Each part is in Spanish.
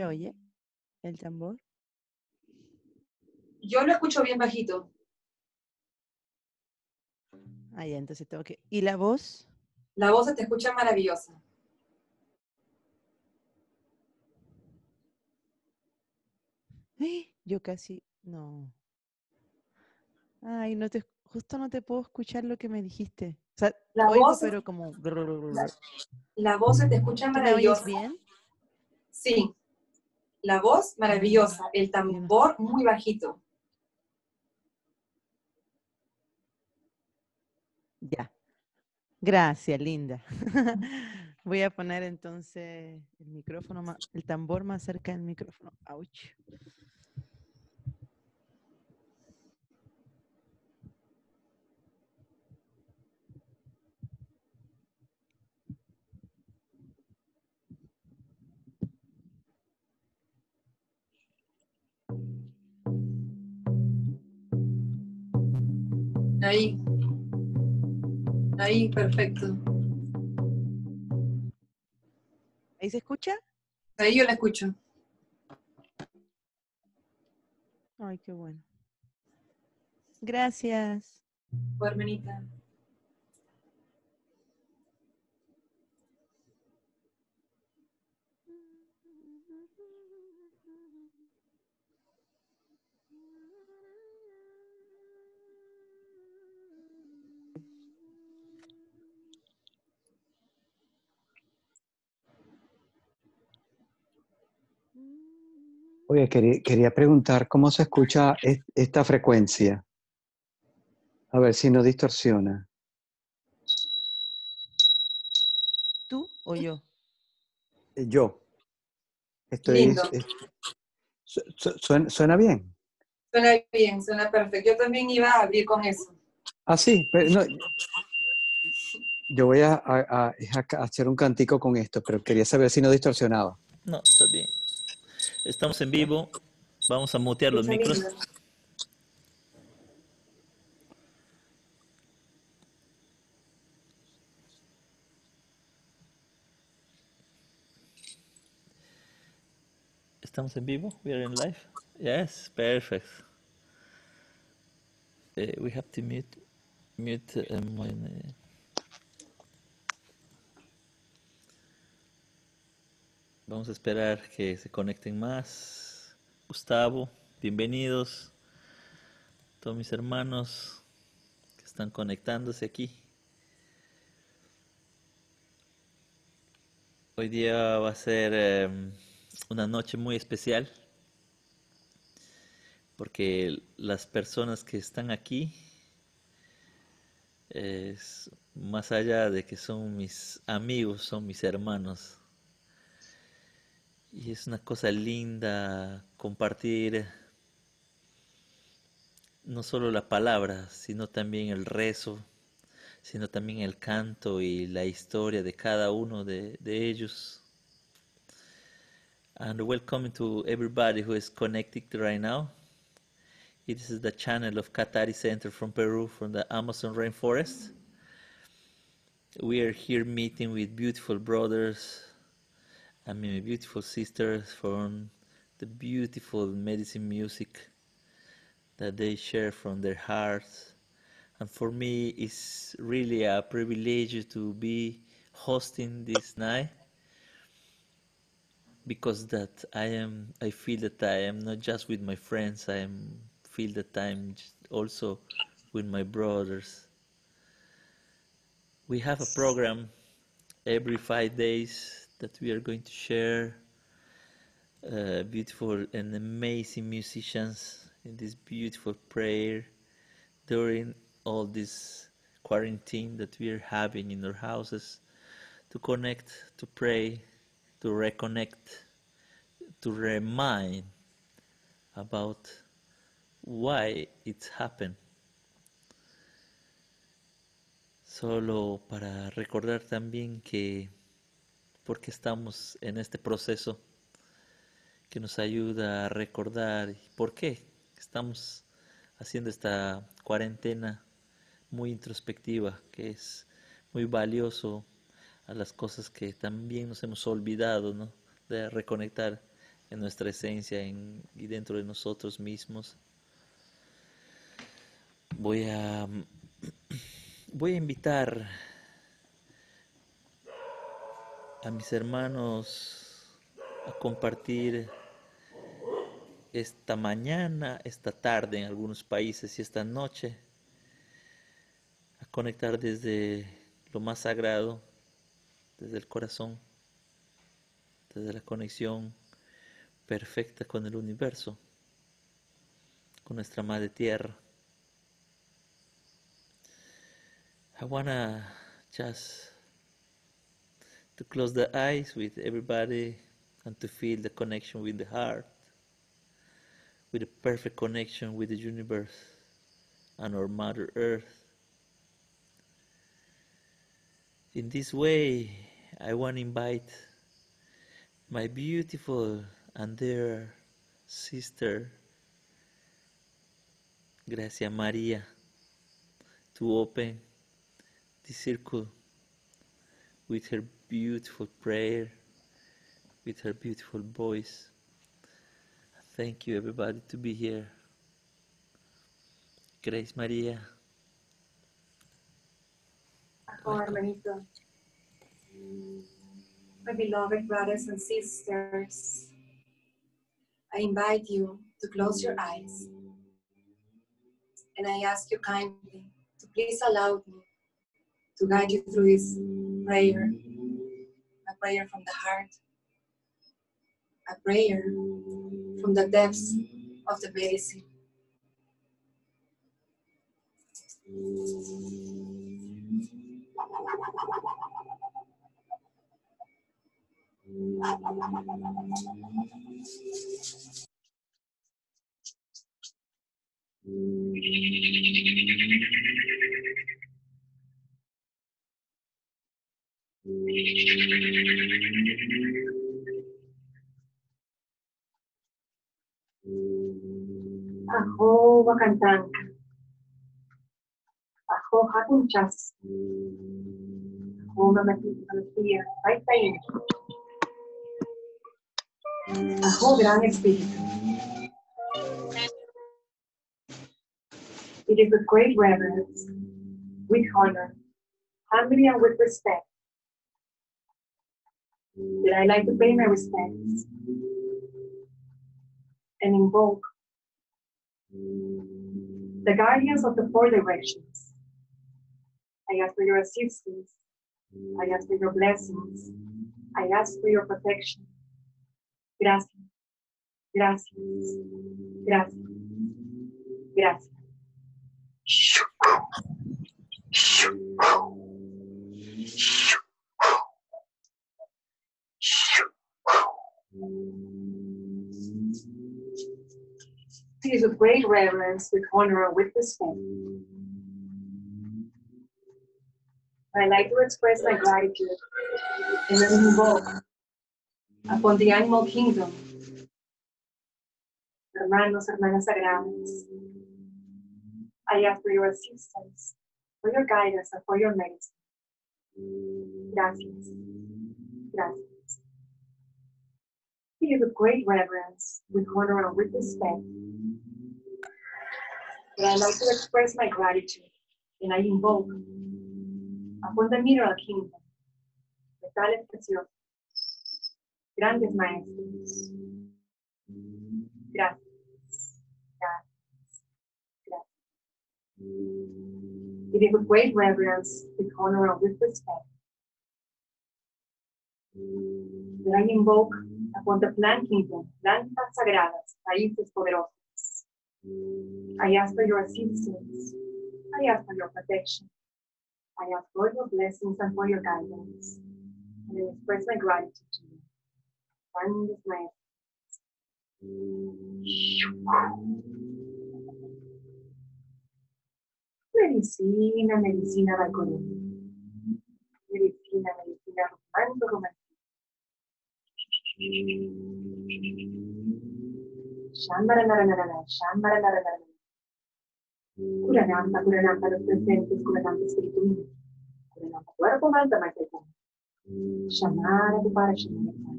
¿Se oye el tambor? Yo lo escucho bien bajito. Ah, ya, entonces tengo que... ¿Y la voz? La voz se te escucha maravillosa. Yo casi... No. Ay, no te... Justo no te puedo escuchar lo que me dijiste. O sea, La oigo, voz- pero como... La voz se te escucha ¿Tú me oyes maravillosa. bien? Sí. La voz maravillosa. El tambor muy bajito. Ya. Gracias, linda. Voy a poner entonces el micrófono, más, el tambor más cerca del micrófono. Ouch. Ahí. Ahí, perfecto. ¿Ahí se escucha? Ahí yo la escucho. Ay, qué bueno. Gracias. Hermanita. Oye, quería, quería preguntar cómo se escucha es- esta frecuencia. A ver si no distorsiona. ¿Tú o yo? Eh, Yo. Estoy, Lindo. es- su- su- suena, suena bien? Suena bien, suena perfecto. Yo también iba a abrir con eso. Ah, sí. pero no, yo voy a, a- hacer un cantico con esto, pero quería saber si no distorsionaba. No, está bien. Estamos en vivo. Vamos a mutear los micros. Estamos en vivo. We are in live. Yes, perfect. Eh, we have to mute mute um, when, Vamos a esperar que se conecten más. Gustavo, bienvenidos. Todos mis hermanos que están conectándose aquí. Hoy día va a ser em, una noche muy especial porque las personas que están aquí, es, más allá de que son mis amigos, son mis hermanos. Y es una cosa linda compartir no solo la palabra, sino también el rezo, sino también el canto y la historia de cada uno de, de ellos. And welcome to everybody who is connected right now. This is the channel of Katari Center from Peru, from the Amazon rainforest. We are here meeting with beautiful brothers, I mean beautiful sisters from the beautiful medicine music that they share from their hearts. And for me, it's really a privilege to be hosting this night because that I am, I feel that I am not just with my friends. I am feel that I'm also with my brothers. We have a program every five days that we are going to share uh, beautiful and amazing musicians in this beautiful prayer during all this quarantine that we are having in our houses to connect, to pray, to reconnect, to remind about why it's happened. Solo para recordar también que porque estamos en este proceso que nos ayuda a recordar por qué estamos haciendo esta cuarentena muy introspectiva, que es muy valioso a las cosas que también nos hemos olvidado, ¿no? De reconectar en nuestra esencia en, y dentro de nosotros mismos. Voy a, voy a invitar a mis hermanos a compartir esta mañana, esta tarde en algunos países y esta noche, a conectar desde lo más sagrado, desde el corazón, desde la conexión perfecta con el universo, con nuestra madre tierra. I wanna just to close the eyes with everybody and to feel the connection with the heart, with a perfect connection with the universe and our Mother Earth. In this way, I want to invite my beautiful and dear sister, Gracia Maria, to open the circle with her beautiful prayer, with her beautiful voice. Thank you, everybody, to be here. Grace Maria. Oh, hermanito. My beloved brothers and sisters, I invite you to close your eyes. And I ask you kindly to please allow me to guide you through this prayer, a prayer from the heart, a prayer from the depths of the medicine. Aho wakantanka. Aho hakunchas. Aho mamatía. Paitain. Aho gran espíritu. It is with great reverence, with honor, humbly and with respect, that I like to pay my respects and invoke the guardians of the four directions. I ask for your assistance. I ask for your blessings. I ask for your protection. Gracias. Gracias. Gracias. Gracias. Is with great reverence, with honor, and with respect. I like to express my gratitude and then invoke upon the animal kingdom, hermanos, hermanas sagradas. I ask for your assistance, for your guidance, and for your medicine. Gracias. Gracias. Is with great reverence, with honor, and with respect that I like to express my gratitude and I invoke upon the mineral kingdom, metales preciosos, grandes maestros. Gracias. Gracias. Gracias. It is with great reverence, with honor, and with respect that I invoke upon the plant kingdom, plantas sagradas, raíces poderosas. I ask for your assistance. I ask for your protection. I ask for your blessings and for your guidance. And I express my gratitude to you. One is my Medicina, medicina balconera. Medicina, medicina romántico, romántico. Shambara nara nara nara, shambara nara nara. Curanampa, curanampa los presentes, curanampa espíritu mío. Curanampa cuerpo, alma, más Shamara tu para, shamara tu para.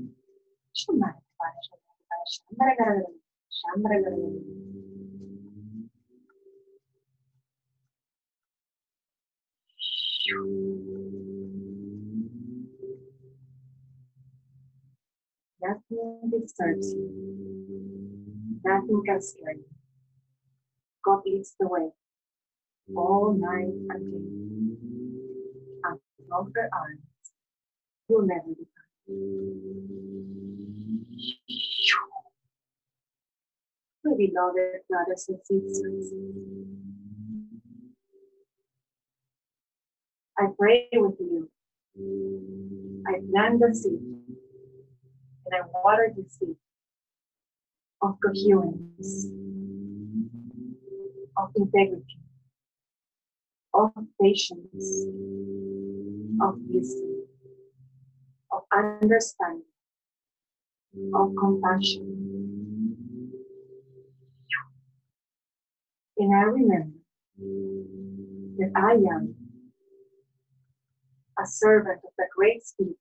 Shamara tu para, shamara tu para, Shambragaraga, Shambragaraga. Nothing disturbs you. Nothing can scare you. God leads the way all night mm. and day. And from her arms, you'll never be My beloved brothers and sisters, I pray with you. I plant the seed and I water the seed of coherence, of integrity, of patience, of wisdom, of understanding, of compassion. And I remember that I am a servant of the great Spirit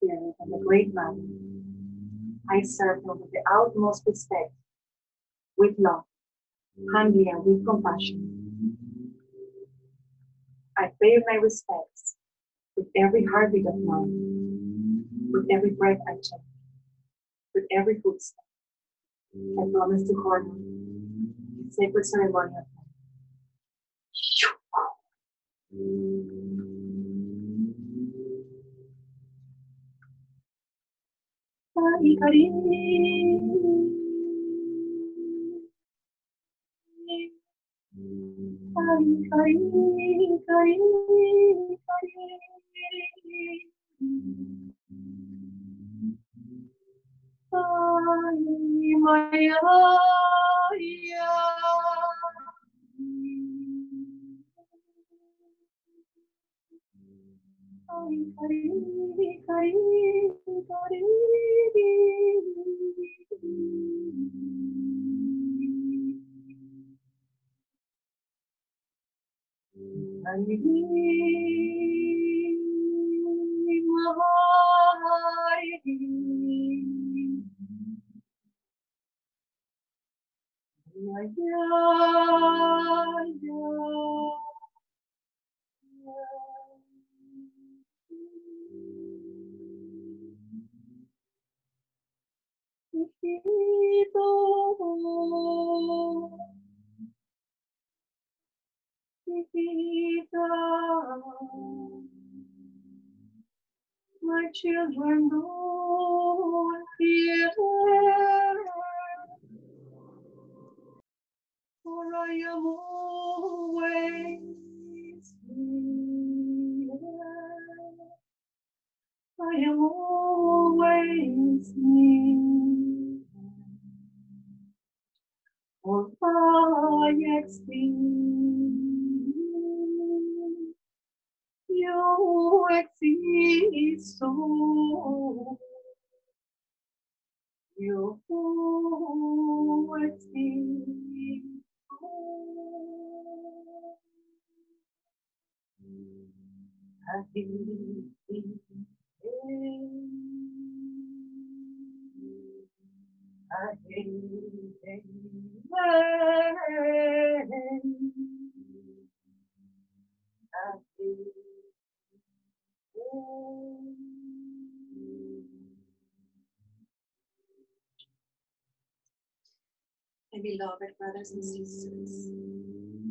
and the great Mother. I serve them with the utmost respect, with love, humbly and with compassion. I pay my respects with every heartbeat of mine, with every breath I take, with every footstep. I promise to honor the sacred ceremony of life. Hari Hari. Hari Hari Hari Maya. Hari Yeah. My children don't fear, for I am always near. I am always near. For I exist, you exist so. You exist so. My beloved brothers and sisters,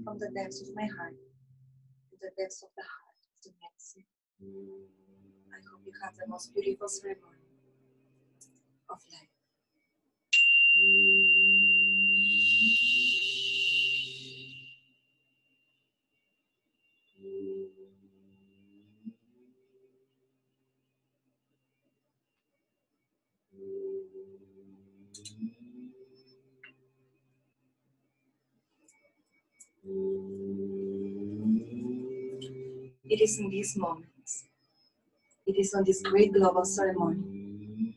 from the depths of my heart to the depths of the heart of the medicine, I hope you have the most beautiful ceremony of life. It is in these moments, it is on this great global ceremony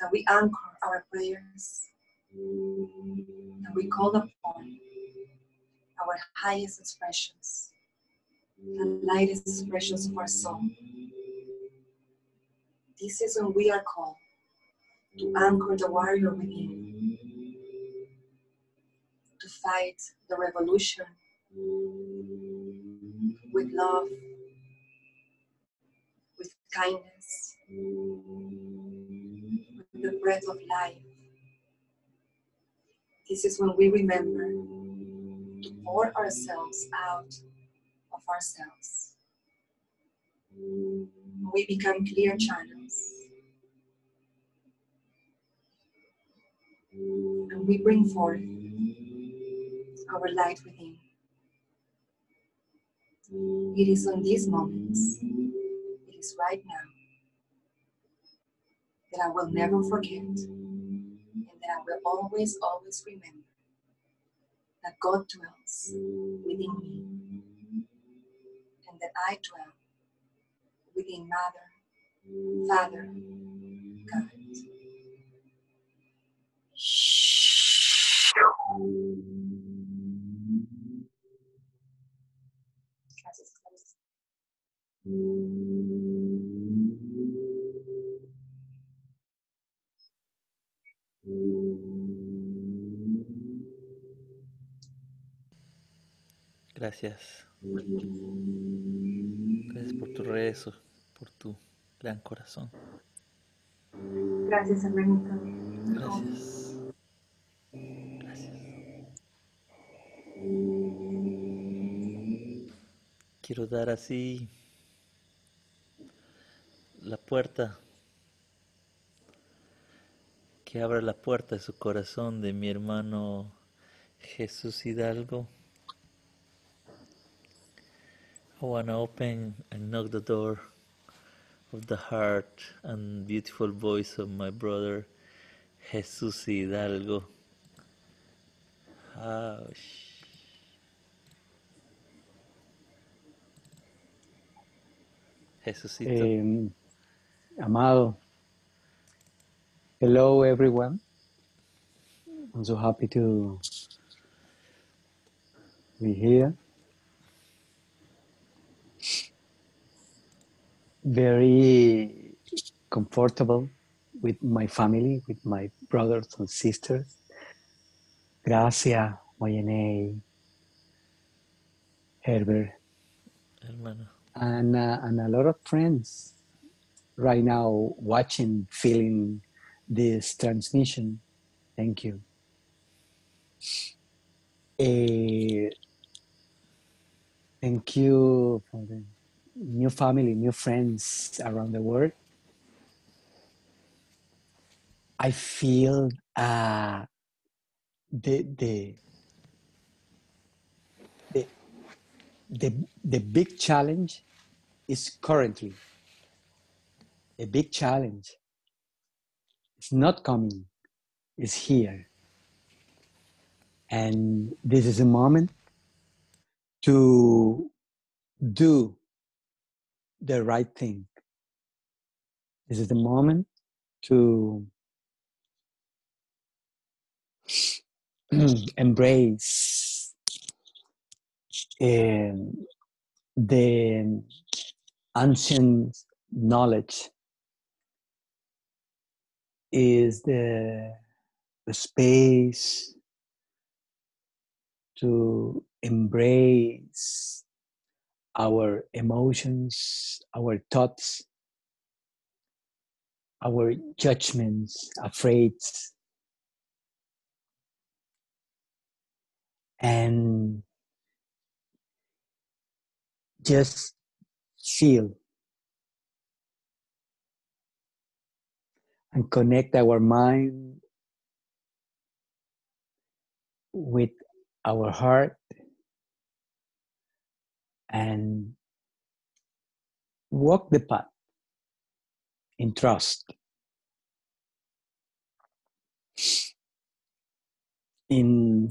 that we anchor our prayers, that we call upon our highest expressions, the lightest expressions of our soul. This is when we are called to anchor the warrior within, to fight the revolution with love, with kindness, with the breath of life. This is when we remember to pour ourselves out of ourselves. We become clear channels. And we bring forth our light within. It is on these moments, it is right now, that I will never forget that I will always, always remember that God dwells within me and that I dwell within Mother, Father, God. Gracias. Gracias. Gracias por tu rezo, por tu gran corazón. Gracias, hermanita. Gracias. Gracias. Quiero dar así la puerta, que abra la puerta de su corazón de mi hermano Jesús Hidalgo. I want to open and knock the door of the heart and beautiful voice of my brother Jesus Hidalgo. Ah, sh-. Eh, amado, hello everyone. I'm so happy to be here. Very comfortable with my family, with my brothers and sisters. Gracias, Moyenei, Herbert, hermano. and, uh, and a lot of friends right now watching, feeling this transmission. Thank you. Eh, thank you for the new family, new friends around the world. I feel uh, the, the the the the big challenge is currently a big challenge. It's not coming. It's here. And this is a moment to do the right thing. This is the moment to embrace um, the ancient knowledge is the, the space to embrace our emotions, our thoughts, our judgments, afraid, and just feel and connect our mind with our heart and walk the path in trust. In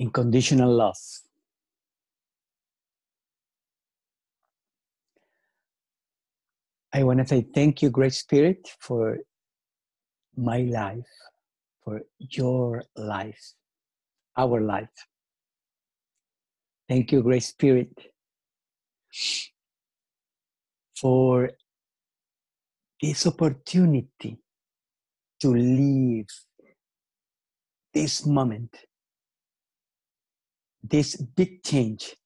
unconditional love. I want to say thank you great spirit for my life for your life our life. Thank you great spirit for this opportunity to live this moment, this big change.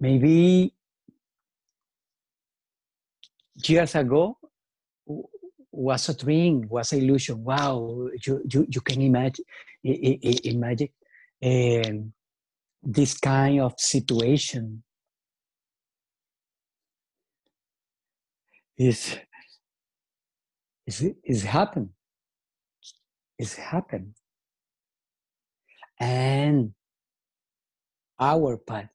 Maybe years ago was a dream, was an illusion. Wow, you, you, you can imagine, imagine um, this kind of situation is is is happen is happen and our path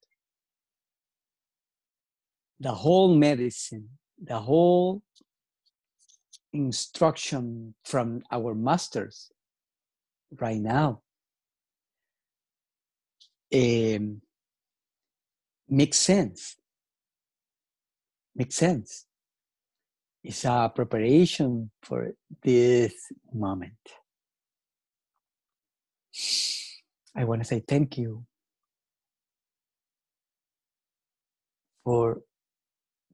the whole medicine the whole instruction from our masters right now um, makes sense makes sense it's a preparation for this moment. I want to say thank you for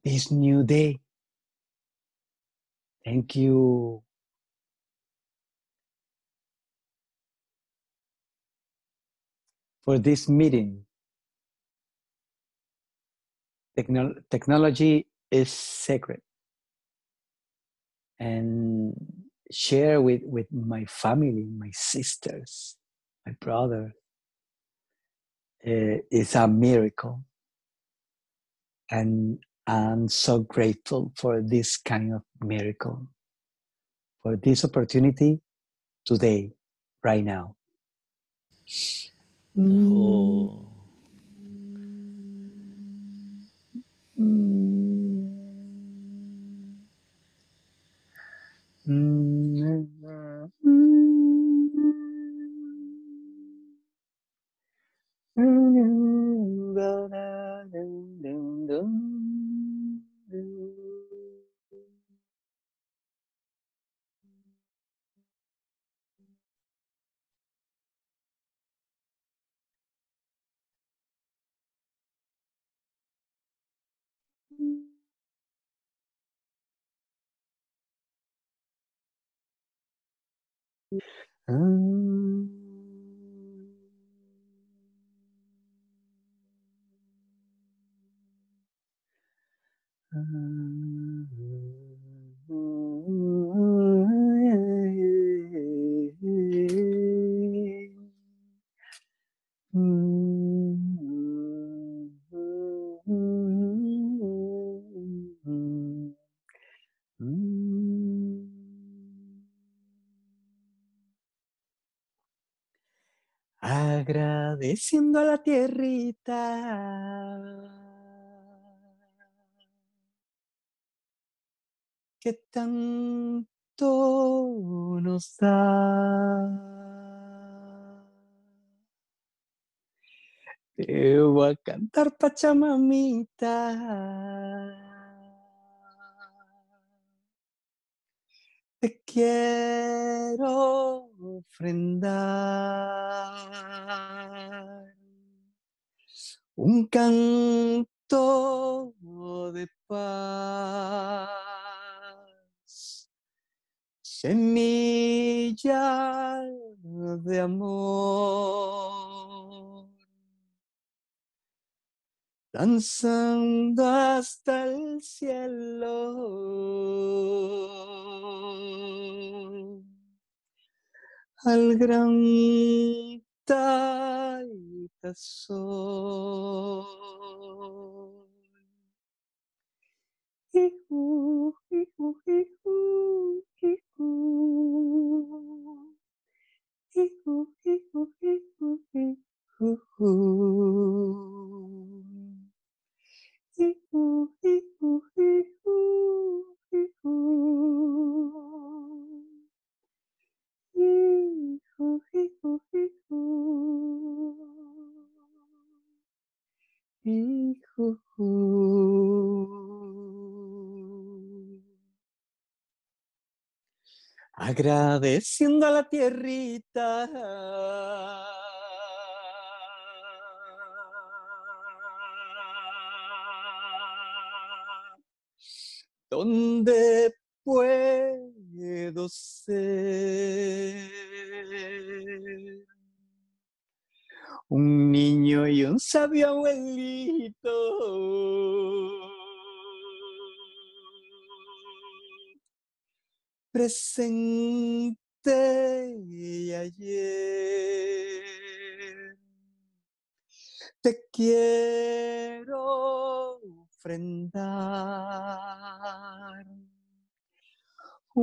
this new day. Thank you for this meeting. Techno- technology is sacred. and share with with my family my sisters my brother uh, is a miracle and i'm so grateful for this kind of miracle for this opportunity today right now the whole. Oh, Agradeciendo a la tierrita que tanto nos da. Te voy a cantar Pachamamita. Te quiero ofrendar un canto de paz, semilla de amor, danzando hasta el cielo. Al gran Sol. Ihu, ihu, ihu. Agradeciendo a la tierrita. ¿Dónde puedo ser? Un niño y un sabio abuelito. Presente y ayer. Te quiero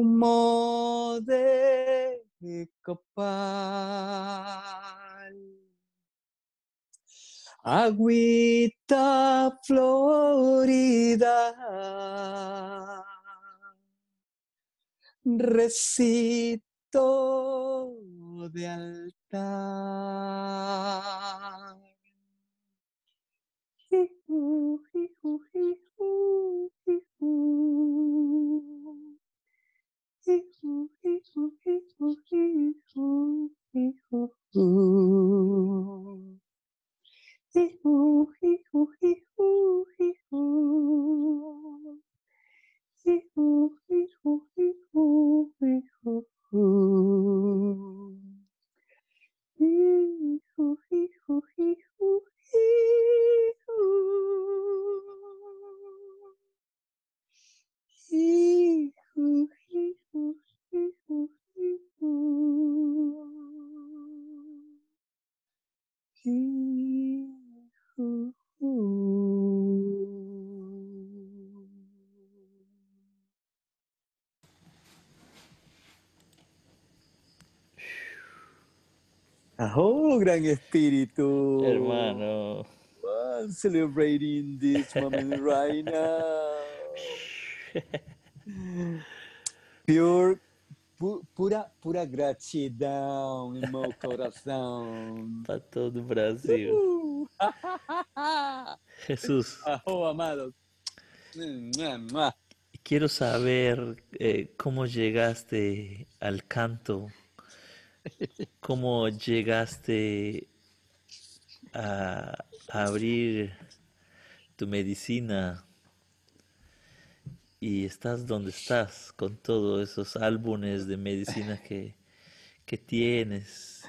humo de agüita florida, recito de altar. Ooh. Ajo, gran espíritu. Hermano. I'm celebrating this moment right now. Pure, pu- pura, pura gratidão em meu coração. Para todo o Brasil. Uh! Jesús. Mua, mua. quiero saber eh, cómo llegaste al canto, cómo llegaste a, a abrir tu medicina y estás donde estás con todos esos álbumes de medicina que, que tienes.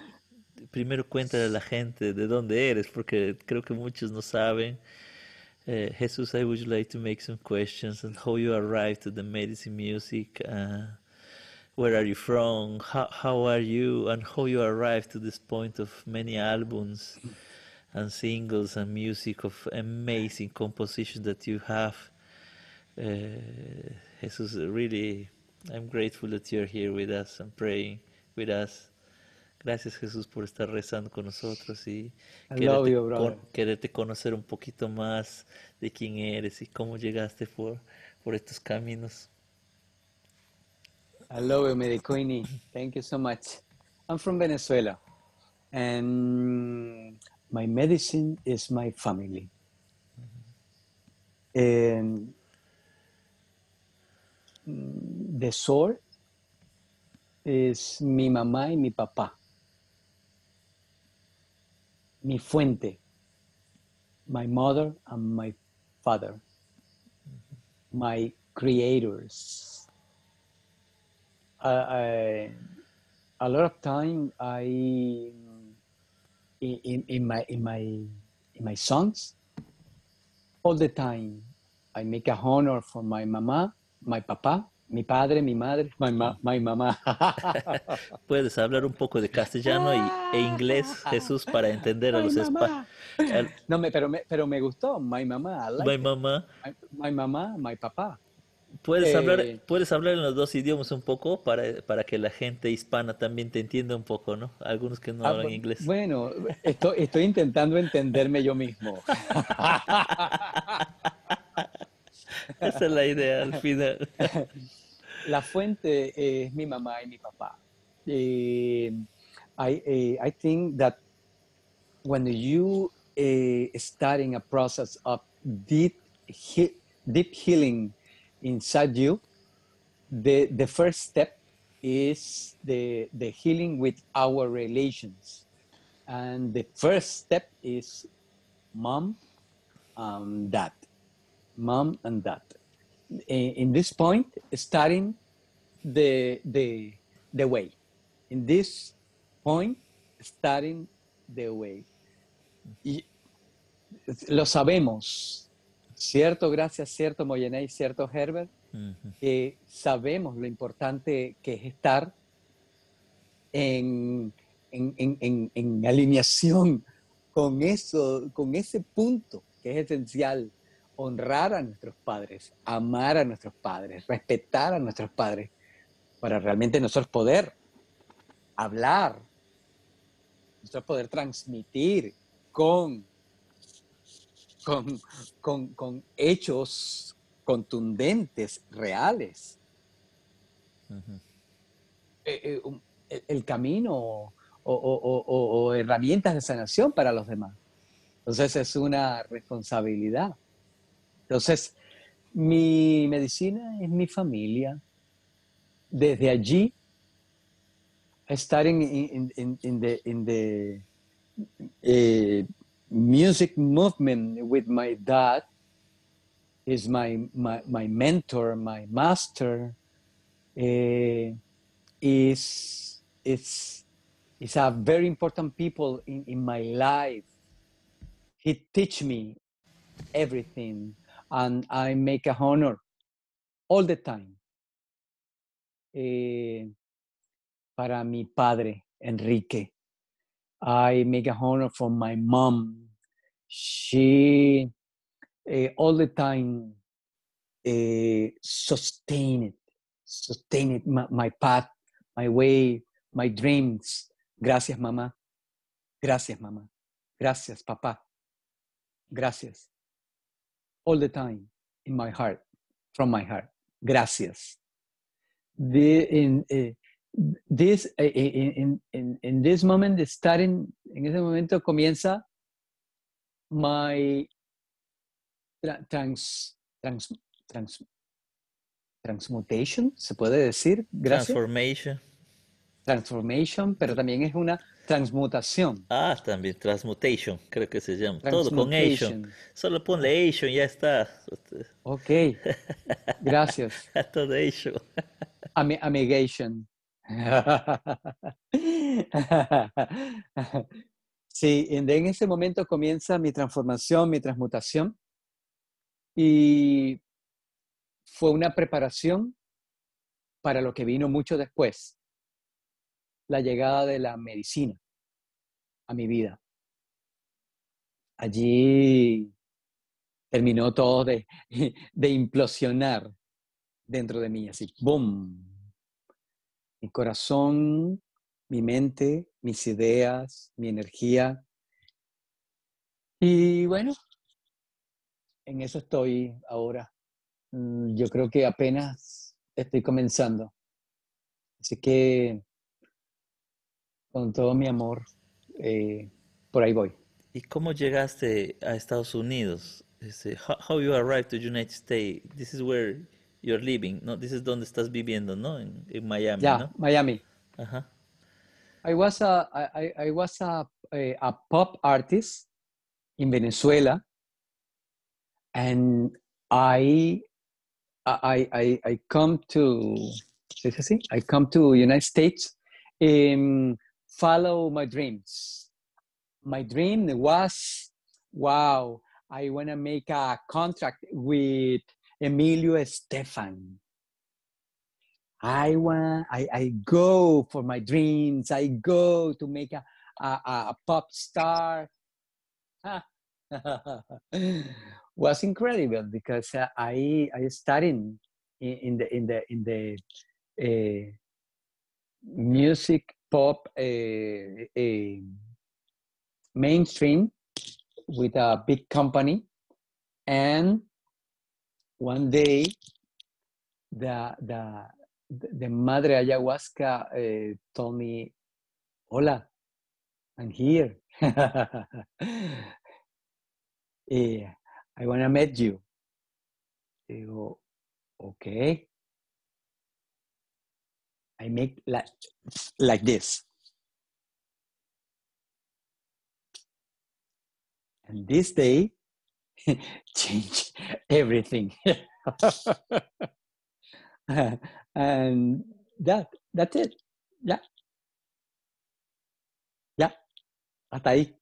Primero cuéntale a la gente de dónde eres, porque creo que muchos no saben. Uh, Jesus, I would like to make some questions on how you arrived to the medicine music. Uh, where are you from? How, how are you? And how you arrived to this point of many albums and singles and music of amazing composition that you have. Uh, Jesus, really, I'm grateful that you're here with us and praying with us. Gracias Jesús por estar rezando con nosotros y quererte, you, con- quererte conocer un poquito más de quién eres y cómo llegaste por, por estos caminos. I love you, Medicoini. Thank you so much. I'm from Venezuela, and my medicine is my family. And the sword es mi mamá y mi papá. Mi fuente, my mother and my father, my creators. I, I, a lot of time I in, in, in my in my in my songs all the time I make a honor for my mama, my papá, mi padre, mi madre, my, ma, my mamá. Puedes hablar un poco de castellano y, e inglés, Jesús, para entender a My los españoles. No, me, pero, me, pero me gustó, my mamá. Like My mamá. My, my mamá, my papá. ¿Puedes, Eh, hablar, puedes hablar en los dos idiomas un poco para, para que la gente hispana también te entienda un poco, ¿no? Algunos que no Ah, hablan inglés. Bueno, estoy, estoy intentando entenderme yo mismo. Esa es la idea al final. La fuente es mi mamá y mi papá. Eh, I, eh, I think that when you uh, start in a process of deep, he- deep healing inside you, the, the first step is the, the healing with our relations. And the first step is mom and dad. Mom and dad. in, in this point, starting the, the, the way. In this point, starting the way. Y lo sabemos, ¿cierto? Gracias, ¿cierto, Moyenay? ¿Cierto, Herbert? Que sabemos lo importante que es estar en, en- en- en- en alineación con eso, con ese punto que es esencial, honrar a nuestros padres, amar a nuestros padres, respetar a nuestros padres, para realmente nosotros poder hablar, nosotros poder transmitir con, con, con, con hechos contundentes, reales, eh, eh, el, el camino o, o- o- o- o herramientas de sanación para los demás. Entonces es una responsabilidad. Entonces, mi medicina es mi familia. Desde allí, starting in, in, the, in eh, music movement with my dad, is my, my, my mentor, my master, is, is, is a very important people in, in my life. He teach me everything and I make a honor all the time. Eh, para mi padre, Enrique. I make a honor for my mom. She eh, all the time eh, sustain it, sustain it, my, my path, my way, my dreams. Gracias, mamá. Gracias, mamá. Gracias, papá. Gracias. All the time in my heart, from my heart. Gracias. The, in, eh, this, eh, eh, in, in, in this moment, starting, en ese momento comienza my tra- trans, trans, trans, transmutation, se puede decir, gracias. Transformation. Transformation, pero también es una transmutación. Ah, también transmutation, creo que se llama. Todo con Asian. Transmutation. Solo ponle Asian, ya está. Ok, gracias. Todo Asian. Ami- amigation. Sí, en ese momento comienza mi transformación, mi transmutación. Y fue una preparación para lo que vino mucho después, la llegada de la medicina a mi vida. Allí terminó todo de, implosionar dentro de mí, así, ¡boom! Mi corazón, mi mente, mis ideas, mi energía. Y bueno, en eso estoy ahora. Mm, Yo creo que apenas estoy comenzando. Así que con todo mi amor, eh, por ahí voy. ¿Y cómo llegaste a Estados Unidos? Este, how, how you arrived to United States? This is where you're living, ¿no? This is donde estás viviendo, ¿no? En, en Miami, Ya, ¿no? Miami. Ajá. I was a I, I- was a, a a pop artist in Venezuela, and I I I I come to ¿sí es así? I come to United States and follow my dreams. My dream was wow. I want to make a contract with Emilio Estefan. I want, I, I go for my dreams. I go to make a, a, a- pop star. Was incredible because uh, I I studied in, in the in the in the uh, music pop uh, uh, mainstream with a big company, and one day the the the madre ayahuasca uh, told me, "Hola, I'm here. Eh, I wanna meet you." Digo, okay. I make like like this, and this day change everything. and that, that's it. Ya. Ya. Hasta ahí.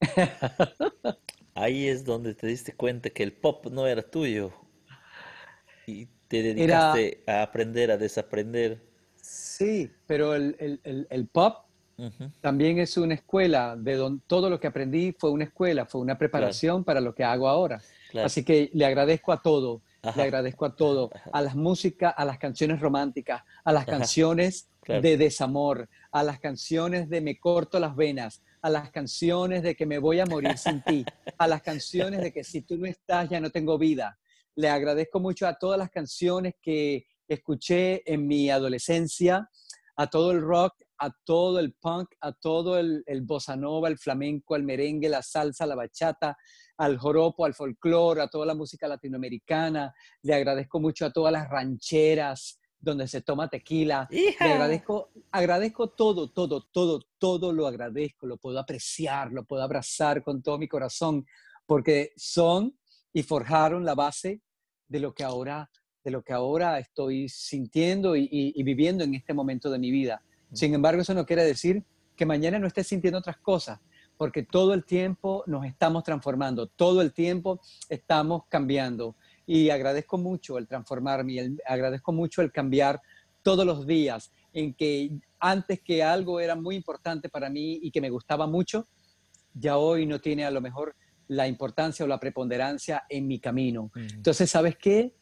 Ahí es donde te diste cuenta que el pop no era tuyo y te dedicaste a aprender, a desaprender. Sí, pero el, el, el, el pop también es una escuela, de donde todo lo que aprendí fue una escuela, fue una preparación para lo que hago ahora. claro. Así que le agradezco a todo, le agradezco a todo, Ajá. a las músicas, a las canciones románticas, a las Ajá, canciones claro. de desamor, a las canciones de me corto las venas, a las canciones de que me voy a morir sin ti, a las canciones de que si tú no estás ya no tengo vida. Le agradezco mucho a todas las canciones que escuché en mi adolescencia, a todo el rock, a todo el punk, a todo el, el bossa nova, el flamenco, el merengue, la salsa, la bachata, al joropo, al folclore, a toda la música latinoamericana. Le agradezco mucho a todas las rancheras donde se toma tequila. Le ¡Hija! agradezco, agradezco todo, todo, todo, todo lo agradezco, lo puedo apreciar, lo puedo abrazar con todo mi corazón, porque son y forjaron la base de lo que ahora, de lo que ahora estoy sintiendo y, y- y viviendo en este momento de mi vida. Sin embargo, eso no quiere decir que mañana no esté sintiendo otras cosas, porque todo el tiempo nos estamos transformando, todo el tiempo estamos cambiando. Y agradezco mucho el transformarme, y el- agradezco mucho el cambiar todos los días, en que antes que algo era muy importante para mí y que me gustaba mucho, ya hoy no tiene a lo mejor la importancia o la preponderancia en mi camino. Entonces, ¿sabes qué?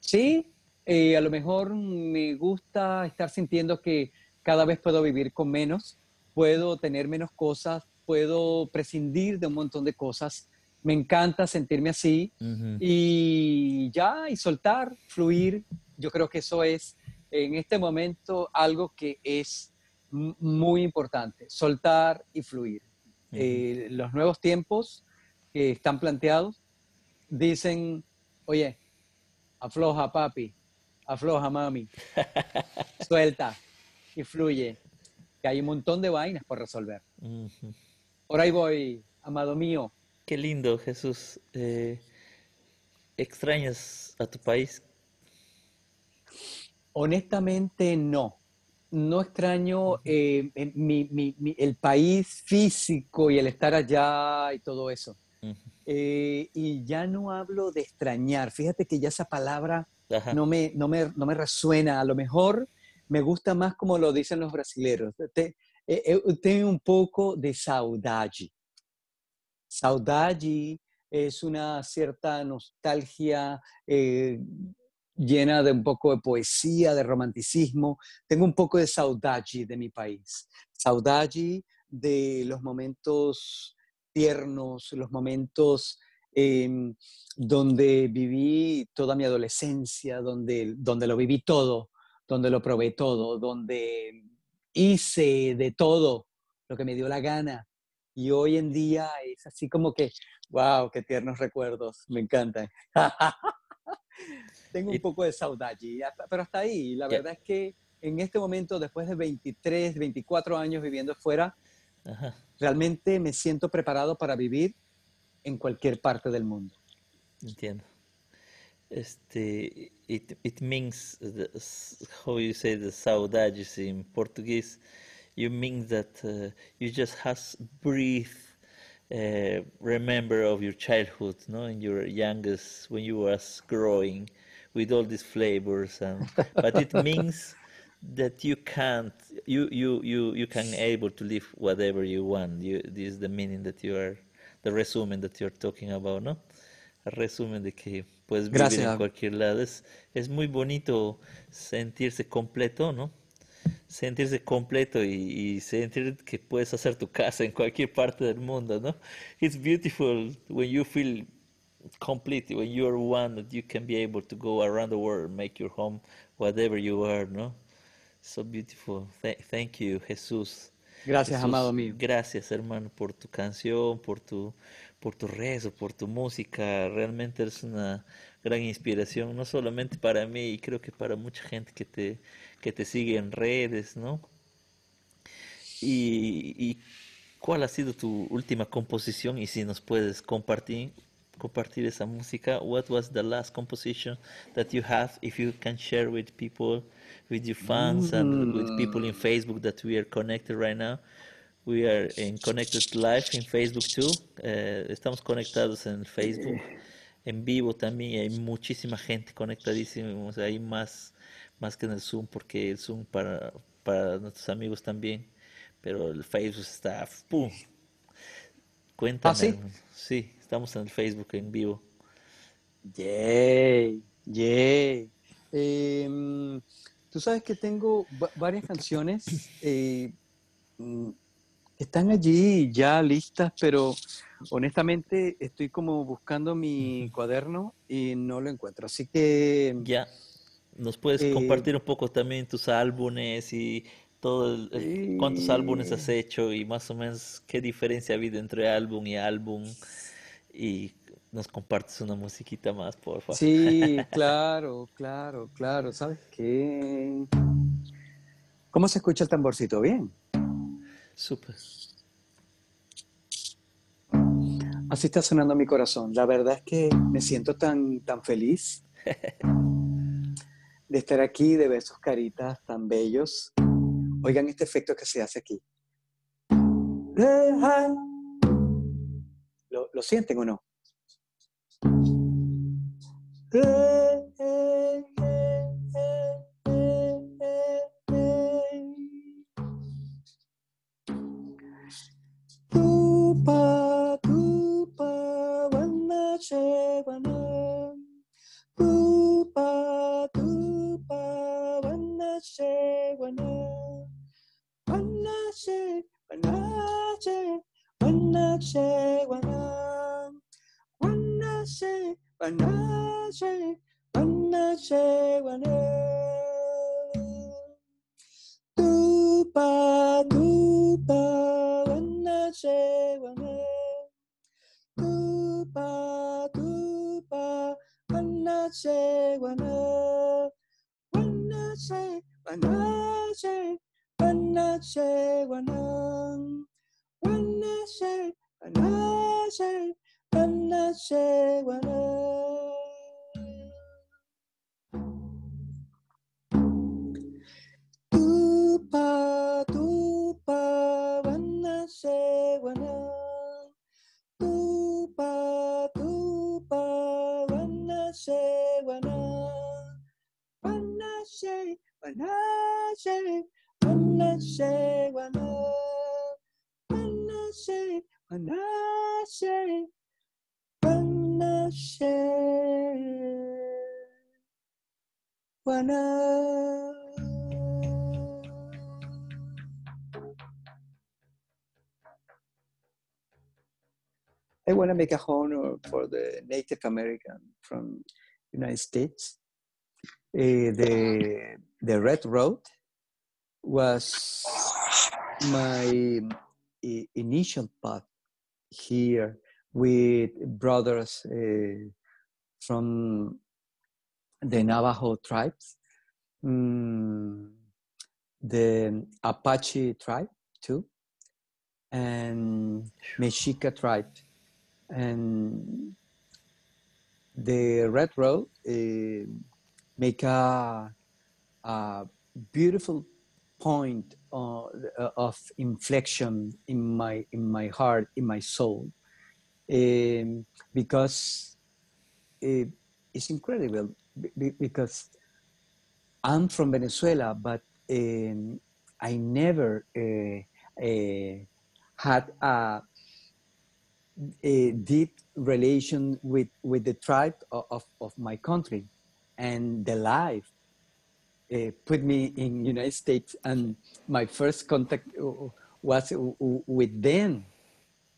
Sí, eh, a lo mejor me gusta estar sintiendo que cada vez puedo vivir con menos, puedo tener menos cosas, puedo prescindir de un montón de cosas. Me encanta sentirme así y ya, y soltar, fluir. Yo creo que eso es en este momento algo que es muy importante, soltar y fluir. Eh, los nuevos tiempos que están planteados dicen, oye, afloja papi, afloja mami, suelta y fluye, que hay un montón de vainas por resolver. Ujú. Por ahí voy, amado mío. Qué lindo, Jesús. Eh, ¿extrañas a tu país? Honestamente, no. No extraño eh, en mi- mi- mi- el país físico y el estar allá y todo eso. Eh, y ya no hablo de extrañar. Fíjate que ya esa palabra Ajá. no me, no me, no me resuena. A lo mejor me gusta más como lo dicen los brasileños. Te- eh, eh, tengo un poco de saudade. Saudade es una cierta nostalgia eh, llena de un poco de poesía, de romanticismo. Tengo un poco de saudade de mi país. Saudade de los momentos tiernos, los momentos em, donde viví toda mi adolescencia, donde, donde lo viví todo, donde lo probé todo, donde hice de todo lo que me dio la gana. Y hoy en día es así como que, wow, qué tiernos recuerdos, me encantan. Tengo un poco de saudade, pero hasta ahí. La verdad es que en este momento, después de 23, 24 años viviendo fuera, Ajá. Realmente me siento preparado para vivir en cualquier parte del mundo. Entiendo. Este, it, it means, the, how you say the saudades in Portuguese, you mean that uh, you just has breathe, uh, remember of your childhood, no, in your youngest, when you was growing with all these flavors, and, but it means that you can't, you, you, you, you can able to live whatever you want. You, this is the meaning that you are, the resumen that you're talking about, ¿no? El resumen de que puedes vivir Gracias. en cualquier lado. Es, es muy bonito sentirse completo, ¿no? Sentirse completo y, y sentir que puedes hacer tu casa en cualquier parte del mundo, ¿no? It's beautiful when you feel complete, when you're one, that you can be able to go around the world, make your home whatever you are, ¿no? So beautiful. Th- thank you, Jesús. Gracias, Jesús, amado mío. Gracias, hermano, por tu canción, por tu, por tu rezo, por tu música. Realmente eres una gran inspiración, no solamente para mí, y creo que para mucha gente que te, que te sigue en redes, ¿no? Y, y ¿cuál ha sido tu última composición? Y si nos puedes compartir, compartir esa música. What was the last composition that you have? If you can share with people, with your fans and with people in Facebook that we are connected right now. We are in Connected Live en Facebook too. Eh, estamos conectados en Facebook, en vivo también. Hay muchísima gente conectadísima. o sea, hay más, más que en el Zoom, porque el Zoom para, para nuestros amigos también. Pero el Facebook está. ¡Pum! Cuéntame. ¿Ah, sí? Sí, estamos en el Facebook en vivo. Yay, yay. Em, tú sabes que tengo va- varias canciones eh, mm, que están allí ya listas, pero honestamente estoy como buscando mi cuaderno y no lo encuentro. Así que Ya, ¿nos puedes Eh, compartir un poco también tus álbumes y todo el- el- cuántos álbumes has eh, hecho y más o menos qué diferencia ha habido entre álbum y álbum? Y nos compartes una musiquita más, por favor. sí, claro, claro, claro. ¿Sabes qué? ¿Cómo se escucha el tamborcito? Bien. Súper. Así está sonando mi corazón. La verdad es que me siento tan, tan feliz de estar aquí, de ver sus caritas tan bellos. Oigan este efecto que se hace aquí. ¿Lo, sienten o no? enough. I want to make a honor for the Native American from United States. Eh, the the Red Road was my i- initial path here with brothers eh, from the Navajo tribes, mm, the Apache tribe too, and Mexica tribe. And the red road uh, make a, a beautiful point uh, of inflection in my in my heart in my soul. Um, because it, it's incredible be- be- because I'm from Venezuela but um, I never uh, uh, had a a deep relation with, with the tribe of, of, my country. And the life uh, put me in United States and my first contact was with them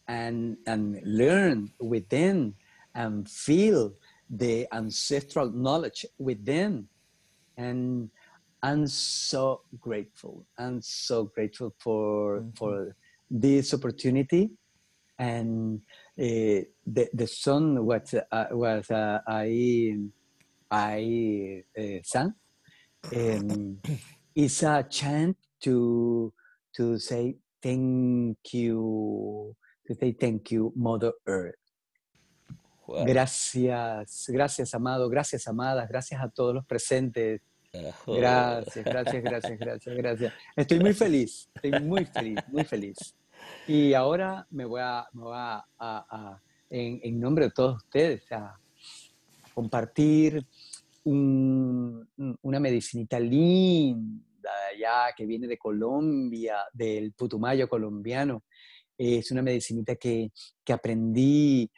and, and learn with them and feel the ancestral knowledge within. and I'm so grateful. I'm so grateful for for this opportunity and uh, the the song was uh, was uh, I I uh, sang um, is a chant to to say thank you to say thank you Mother Earth. Wow. Gracias, gracias, amado, gracias, amadas, gracias a todos los presentes. Gracias, gracias, gracias, gracias, gracias. Estoy muy feliz, estoy muy feliz, muy feliz. Y ahora me voy a, me voy a, a- a- en, en nombre de todos ustedes, a compartir un- un- una medicinita linda allá que viene de Colombia, del putumayo colombiano. Es una medicinita que, que aprendí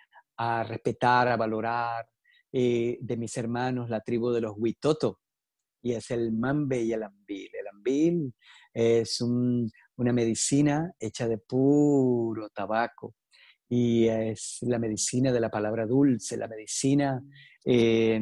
a respetar, a valorar eh, de mis hermanos, la tribu de los Huitoto, y es el mambe y el ambil. El ambil es un- una medicina hecha de puro tabaco y es la medicina de la palabra dulce, la medicina eh,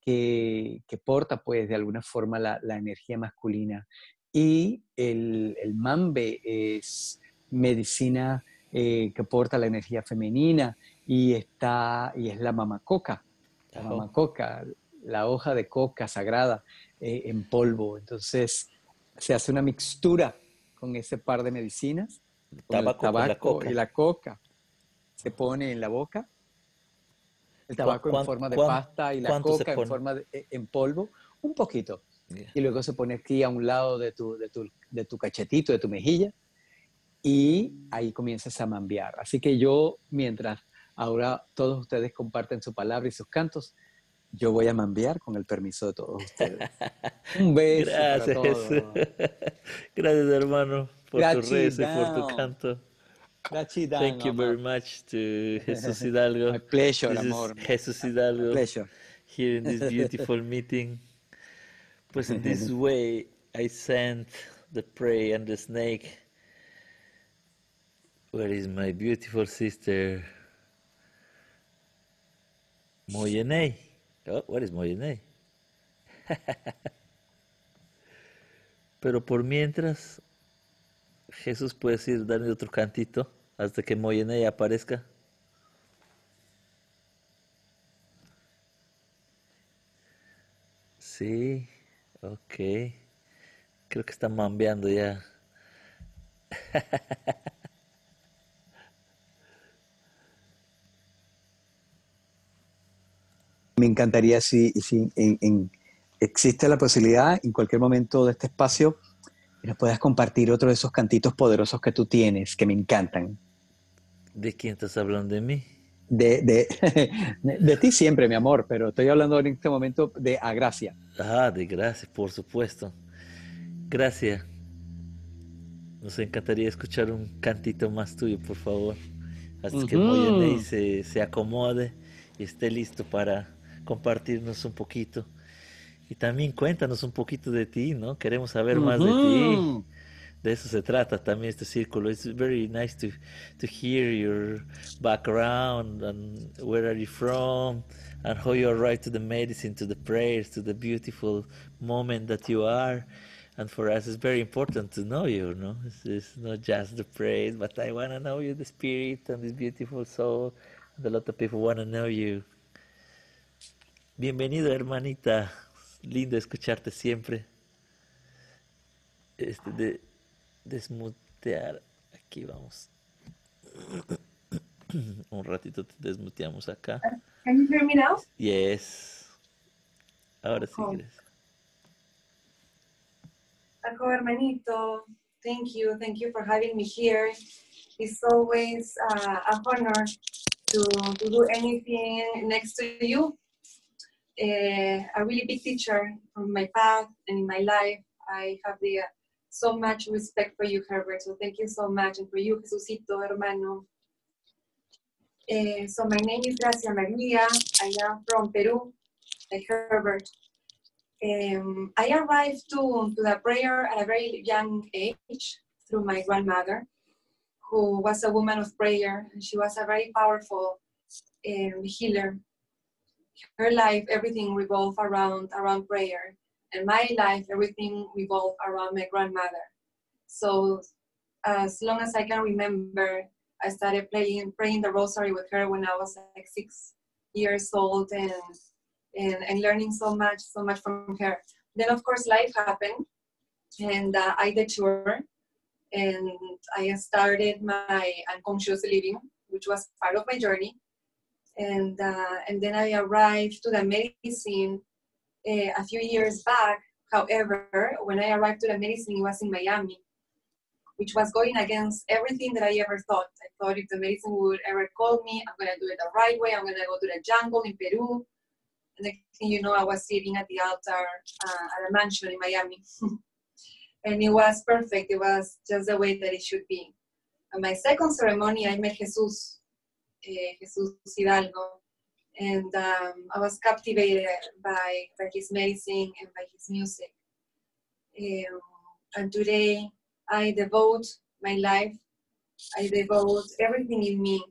que, porta pues de alguna forma la, la energía masculina. Y el, el mambe es medicina eh, que porta la energía femenina y, está, y es la mamacoca, la mamacoca, la hoja de coca sagrada eh, en polvo. Entonces se hace una mixtura con ese par de medicinas, con el Tabaco con la tabaco coca. y la coca. Se pone en la boca. El tabaco en forma de pasta y la coca en forma de, eh, en polvo, un poquito. Yeah. Y luego se pone aquí a un lado de tu, de tu, de tu cachetito, de tu mejilla, y ahí comienzas a mambear. Así que yo, mientras ahora todos ustedes comparten su palabra y sus cantos, yo voy a mambear con el permiso de todos ustedes. Un beso para Gracias, todos. Jesús. Gracias, hermano, por tu rezo y por tu canto. Gracias, Thank you very much to Jesús Hidalgo. My pleasure, This is amor. Jesús Hidalgo Pleasure. here in this beautiful meeting. Pues in this way, I sent the prey and the snake. Where is my beautiful sister? Moyenei. Oh, what is? Pero por mientras, Jesús puede ir darle otro cantito hasta que Moyenei aparezca. Sí, ok. Creo que están mambeando ya. Me encantaría si, si en- en- existe la posibilidad en cualquier momento de este espacio que nos puedas compartir otro de esos cantitos poderosos que tú tienes, que me encantan. ¿De quién estás hablando de mí? De, de, de ti siempre, mi amor, pero estoy hablando en este momento de Agracia. Ah, de gracias, por supuesto. Gracias. Nos encantaría escuchar un cantito más tuyo, por favor. Hasta que Ujú. Moyenei se, se acomode y esté listo para compartirnos un poquito. Y también cuéntanos un poquito de ti, ¿no? Queremos saber más de ti. De eso se trata también este círculo. It's very nice to, to hear your background and where are you from and how you arrived to the medicine, to the prayers, to the beautiful moment that you are. And for us, it's very important to know you, no? It's, it's not just the praise, but I want to know you, the spirit and this beautiful soul. And a lot of people want to know you. Bienvenido, hermanita. Lindo escucharte siempre. Este, de, desmutear. Aquí vamos. Un ratito te desmuteamos acá. Can you hear me now? Yes. Ahora sí Oh. quieres. Paco hermanito, thank you. Thank you for having me here. It's always uh, a honor to, to do anything next to you. Uh, a really big teacher from my path and in my life. I have the, uh, so much respect for you, Herbert. So thank you so much. And for you, Jesucito, hermano. Uh, so my name is Gracia Maria. I am from Peru, like Herbert. Um, I arrived to, to the prayer at a very young age through my grandmother, who was a woman of prayer, and she was a very powerful um, healer. Her life, everything revolved around around prayer, and my life, everything revolved around my grandmother. So, as long as I can remember, I started playing praying the rosary with her when I was like six years old, and and, and learning so much, so much from her. Then, of course, life happened, and uh, I detoured, and I started my unconscious living, which was part of my journey. And uh, and then I arrived to the medicine uh, a few years back. However, when I arrived to the medicine, it was in Miami, which was going against everything that I ever thought. I thought if the medicine would ever call me, I'm gonna do it the right way. I'm gonna go to the jungle in Peru. And thing you know, I was sitting at the altar uh, at a mansion in Miami. and it was perfect. It was just the way that it should be. At my second ceremony, I met Jesus, eh, Jesus Hidalgo, and um, I was captivated by, by his medicine and by his music. Um, and today, I devote my life, I devote everything in me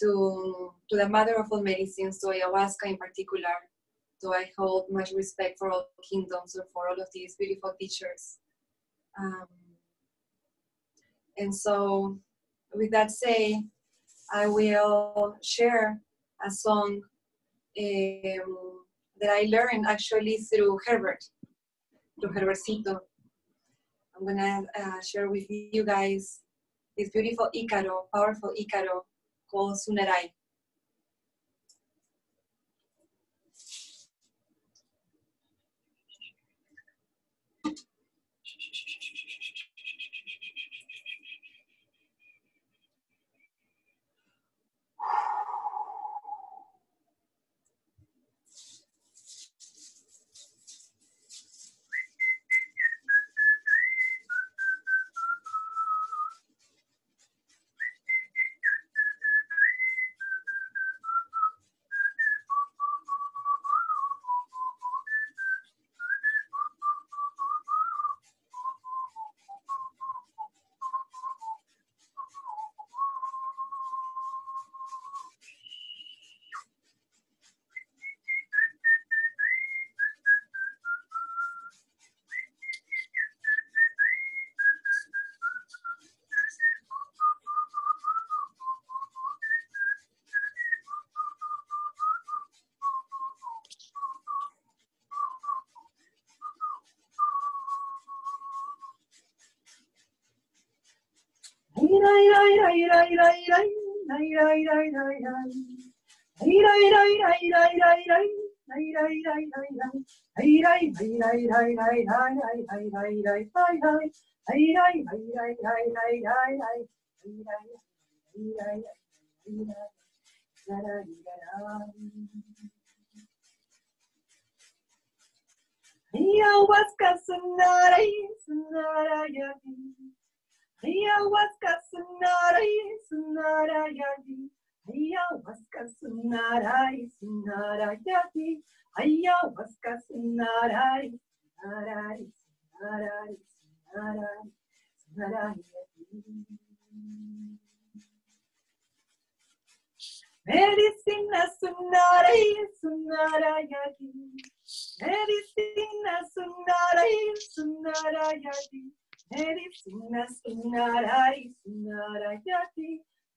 to, to the mother of all medicines, to ayahuasca in particular. So I hold much respect for all kingdoms and for all of these beautiful teachers. Um, and so, with that say, I will share a song um, that I learned actually through Herbert, through Herbertcito. I'm gonna uh, share with you guys this beautiful Icaro, powerful Icaro called Sunarai. Ayahuasca sonara y ya. yadi. Ayahuasca sonara y sonara yadi ayahuasca sunarai sunarayati Aya ayahuasca sunarai sunarai sunarai sunarai sunarayati Medicina sunarai sunarayati Medicina sunarai sunarayati Medicina sunarai sunarayati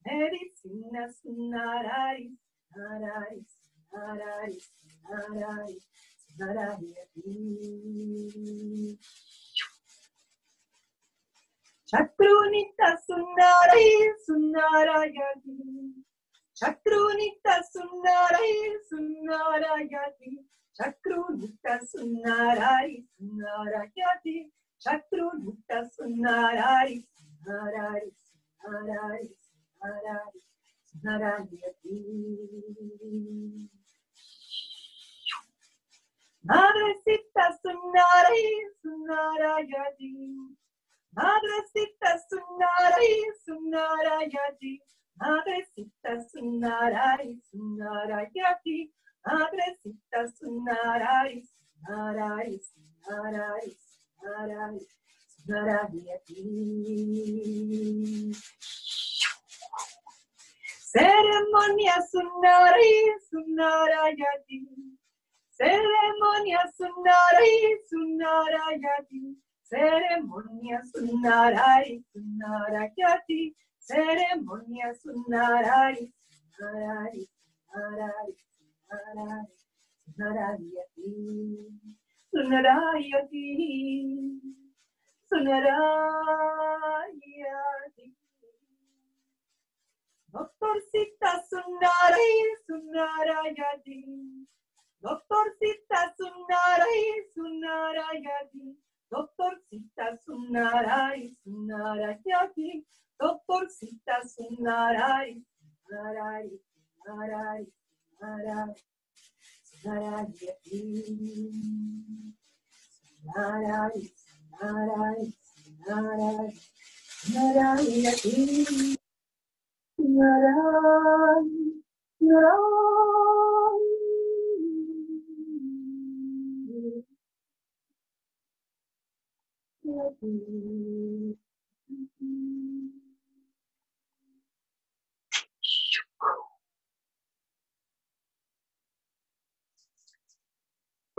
Medicina sunarai, sunarai, sunarai, sunarai, sunarayati. Chakrunita sunarai, sunarayati. Chakrunita sunarai, sunarayati. Chakrunita sunarai, sunarayati. Chakrunita sunarai, sunarai, sunarai, Madrecita su nariz, sunarayadi. Madrecita su nariz, sunarayadi. Madrecita su nariz, sunarayadi. Madrecita su nariz, nariz, nariz, nariz, sunarayadi. Ceremonia sonora y sonora yati. Ceremonia sonora y sonora yati. Ceremonia sonora y sonora yati. Ceremonia sonora y sonora y sonora y sonora y sonora yati. Sonora yati. Sonora yati. Doctorcita Sunaraí, Sunarayati. Doctorcita Sunaraí, Sunarayati. Doctorcita Sunaraí, Sunaraí, Sunaraí, Sunaraí. Sunarayati. Sunaraí, Sunaraí, Sunaraí. Sunarayati. Narai, Narai. For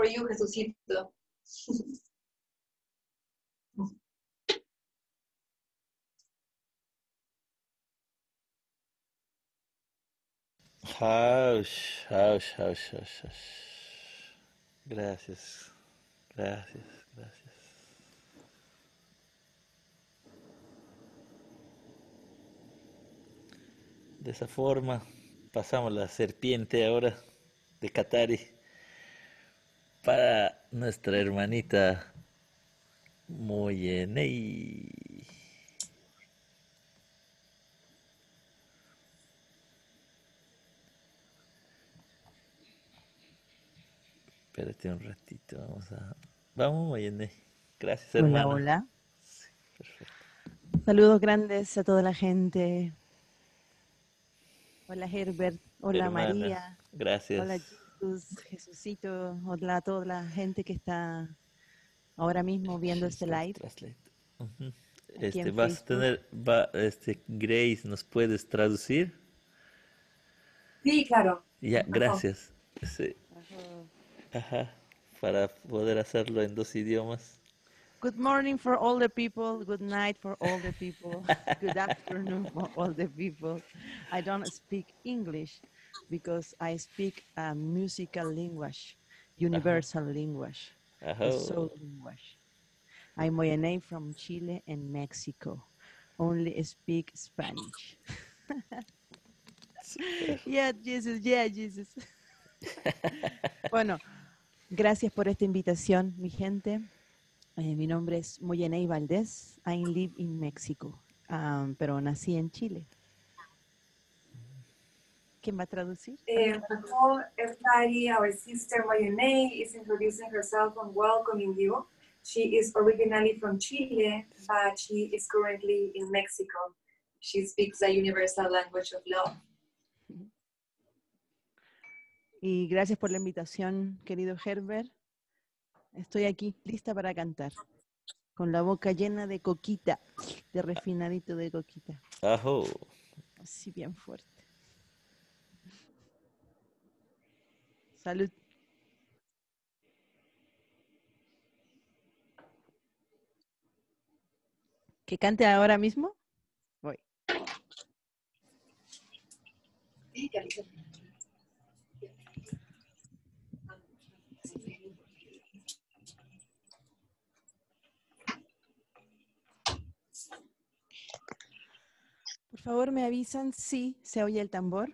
you, Jesucito. Gracias, gracias, gracias. De esa forma pasamos la serpiente ahora de Katari para nuestra hermanita Moyenei. Espérate un ratito, vamos a... Vamos, Moyenei. Gracias, hermana. Hola, hola. Sí, perfecto. Saludos grandes a toda la gente. Hola Herbert, hola Hermana, María, Gracias. hola Jesús, Jesucito, hola a toda la gente que está ahora mismo viendo este live. translate. Ujú. Aquí Este, vas a tener, va, este, Grace, ¿nos puedes traducir? Sí, claro. Ya, Ajá. gracias. Sí, ajá, para poder hacerlo en dos idiomas. Good morning for all the people, good night for all the people, good afternoon for all the people. I don't speak English because I speak a musical language, universal language, Ajá. soul language. I'm Moyane from Chile and Mexico. Only speak Spanish. yeah, Jesus, yeah, Jesus. bueno, gracias por esta invitación, mi gente. Eh, mi nombre es Moyenei Valdés. I live in Mexico, um, pero nací en Chile. ¿Quién va a traducir? Eh, our sister Mayonnaise is introducing herself and welcoming you. She is originally from Chile, but she is currently in Mexico. She speaks the universal language of love. Y gracias por la invitación, querido Herbert. Estoy aquí lista para cantar, con la boca llena de coquita, de refinadito de coquita, Ajo. así bien fuerte. Salud. ¿Que cante ahora mismo? Voy. Por favor, me avisan si se oye el tambor.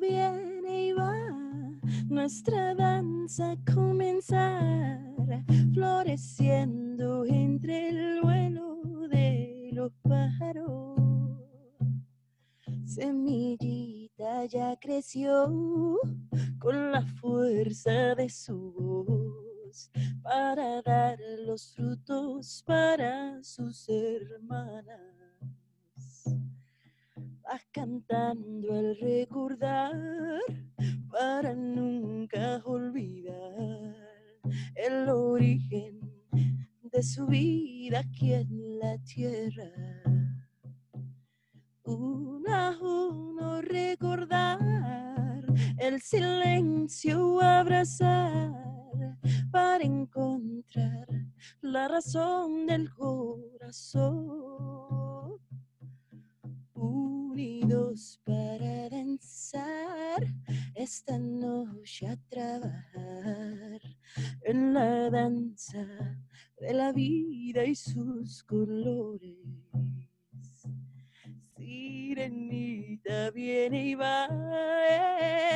Viene y va nuestra danza a comenzar, floreciendo entre el vuelo de los pájaros. Semillita ya creció con la fuerza de su voz para dar los frutos para sus hermanas. Vas cantando al recordar para nunca olvidar el origen de su vida aquí en la tierra. Uno a uno recordar el silencio abrazar para encontrar la razón del corazón. Unidos para danzar esta noche a trabajar en la danza de la vida y sus colores. Sirenita viene y va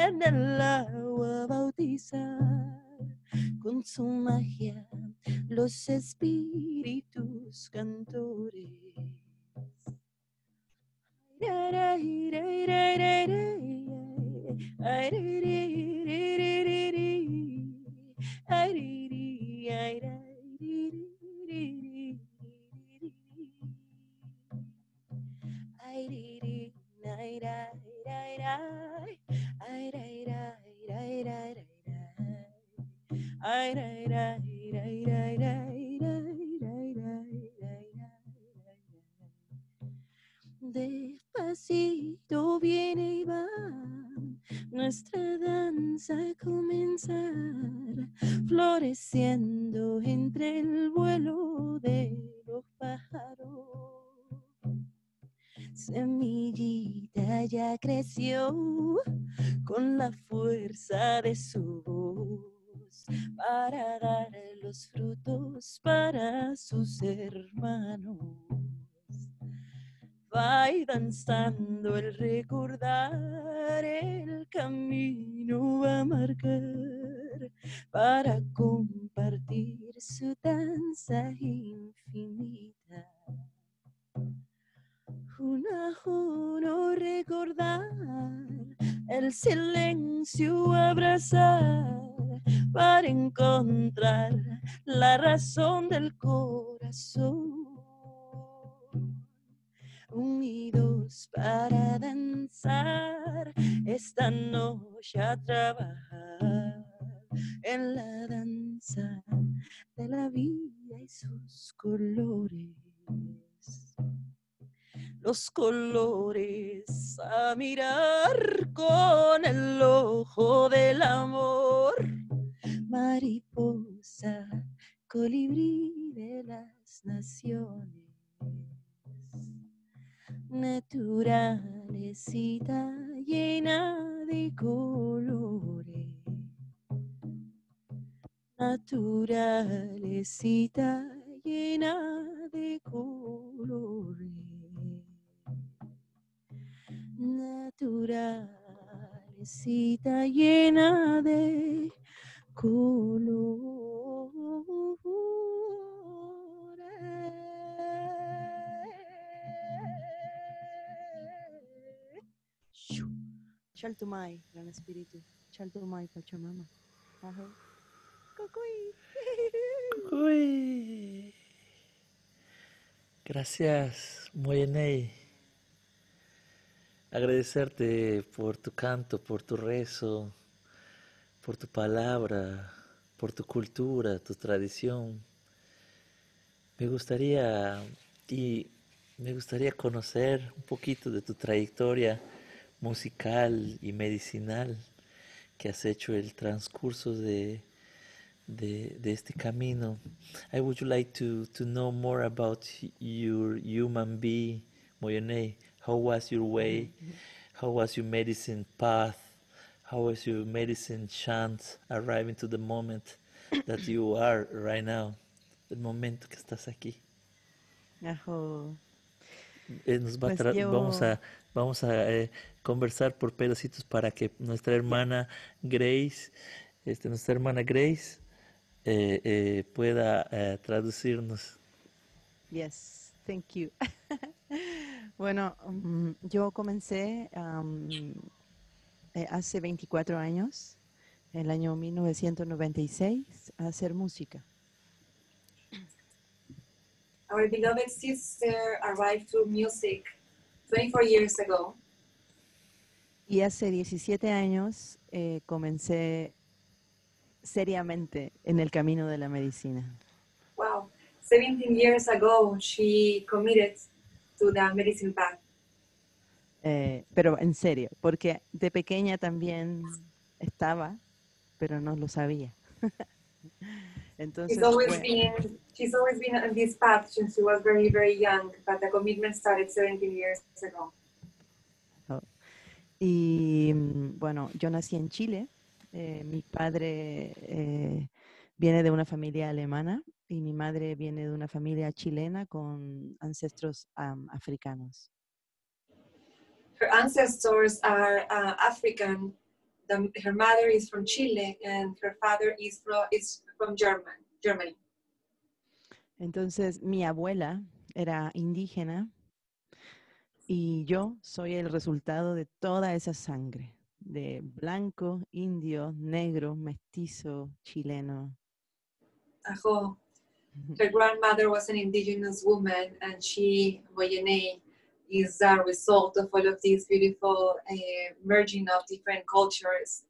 en el agua a bautizar con su magia los espíritus cantores. This Despacito viene y va nuestra danza a comenzar, floreciendo entre el vuelo de los pájaros. Semillita ya creció con la fuerza de su voz para dar los frutos para sus hermanos. Va y danzando el recordar el camino a marcar para compartir su danza infinita. Uno a uno recordar el silencio abrazar para encontrar la razón del corazón. Unidos para danzar esta noche a trabajar en la danza de la vida y sus colores los colores a mirar con el ojo del amor. Mariposa, colibrí de las naciones, naturalecita llena de colores. Naturalecita llena de colores naturalecita llena de colores. Chaltumay, gran espíritu. Chaltumay, Pachamama. Ajá. Cocuy. Uy. Gracias, Moyenei. Agradecerte por tu canto, por tu rezo, por tu palabra, por tu cultura, tu tradición. Me gustaría, y me gustaría conocer un poquito de tu trayectoria musical y medicinal que has hecho el transcurso de, de, de este camino. I would like to, to know more about your human being, Moyone. How was your way? How was your medicine path? How was your medicine chant arriving to the moment that you are right now? El momento que estás aquí. Ajo. Eh, nos va Pues Vamos a, vamos a eh, conversar por pedacitos para que nuestra hermana Grace, este, nuestra hermana Grace, eh, eh, pueda eh, traducirnos. Yes, thank you. Bueno, mm, yo comencé eh, hace 24 años, en el año 1996, a hacer música. Our beloved sister arrived to music 24 years ago. Y hace 17 años eh, comencé seriamente en el camino de la medicina. Wow. 17 years ago, she committed to the medicine path. Eh, pero en serio, porque de pequeña también estaba, pero no lo sabía. Entonces, She's always fue- been she's always been on this path since she was very very young, but the commitment started 17 years ago. Y mm, bueno, yo nací en Chile. eh, mi padre eh, viene de una familia alemana y mi madre viene de una familia chilena con ancestros africanos. Her ancestors are uh, African. The, her mother is from Chile and her father is from is from German, Germany. Entonces, mi abuela era indígena y yo soy el resultado de toda esa sangre, de blanco, indio, negro, mestizo, chileno. Ajo. Her grandmother was an indigenous woman, and she, Moyene, is a result of all of this beautiful uh, merging of different cultures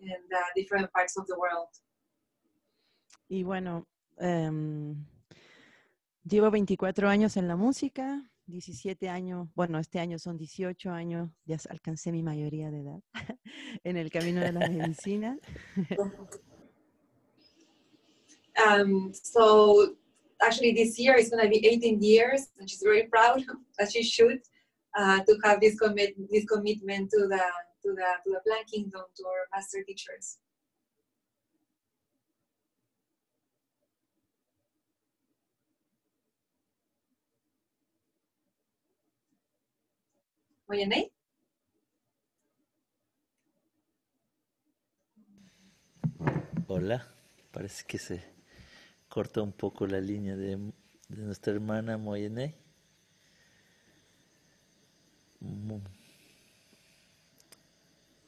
and uh, different parts of the world. Y bueno, em, llevo 24 años en la música, 17 años, bueno, este año son 18 años, ya alcancé mi mayoría de edad en el camino de la medicina. Um, so actually, this year is going to be 18 years, and she's very proud, as she should, uh, to have this commit this commitment to the to the to the Plant Kingdom, to our master teachers. Moyene? Hola, parece que se corta un poco la línea de, nuestra hermana Moyene. Mu-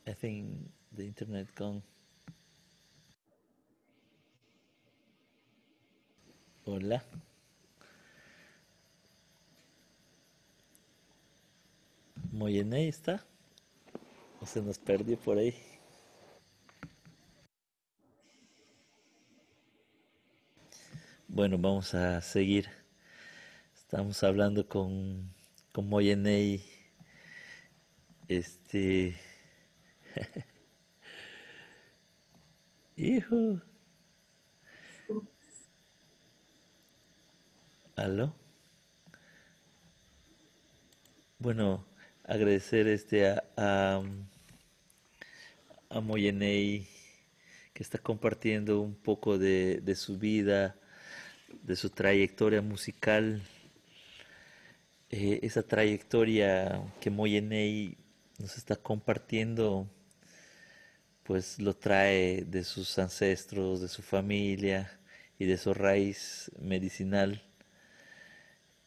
I think the internet gone. Hola. Moyene está. O se nos perdió por ahí. Bueno, vamos a seguir. Estamos hablando con, con Moyenei. Este. Hijo. ¿Aló? Bueno, agradecer este a, a, a Moyenei que está compartiendo un poco de, de su vida, de su trayectoria musical, eh, esa trayectoria que Moyenei nos está compartiendo, pues lo trae de sus ancestros, de su familia y de su raíz medicinal.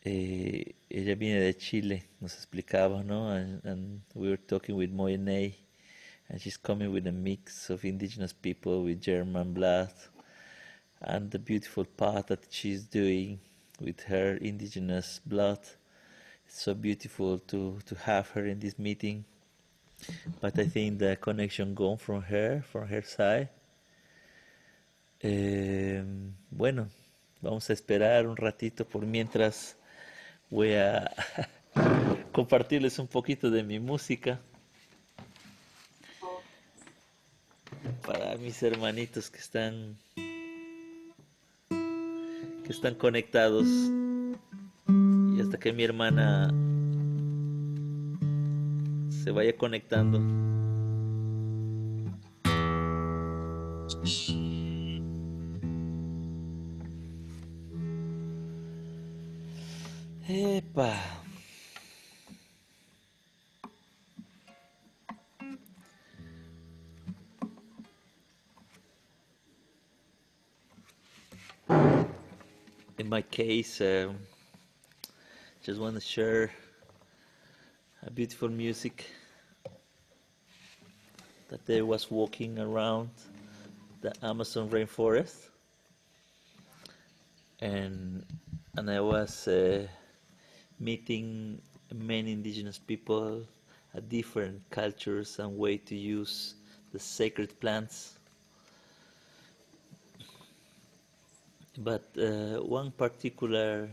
Eh, ella viene de Chile, nos explicaba, ¿no? And, we were talking with Moyenei, and she's coming with a mix of indigenous people with German blood, and the beautiful path that she's doing with her indigenous blood. It's so beautiful to, to have her in this meeting. But I think the connection gone from her, from her side. Eh, bueno, vamos a esperar un ratito por mientras voy a compartirles un poquito de mi música para mis hermanitos que están que están conectados y hasta que mi hermana se vaya conectando. Epa. In my case, um, just want to share a beautiful music that I was walking around the Amazon rainforest and and I was uh, meeting many indigenous people, different cultures and way to use the sacred plants. But uh, one particular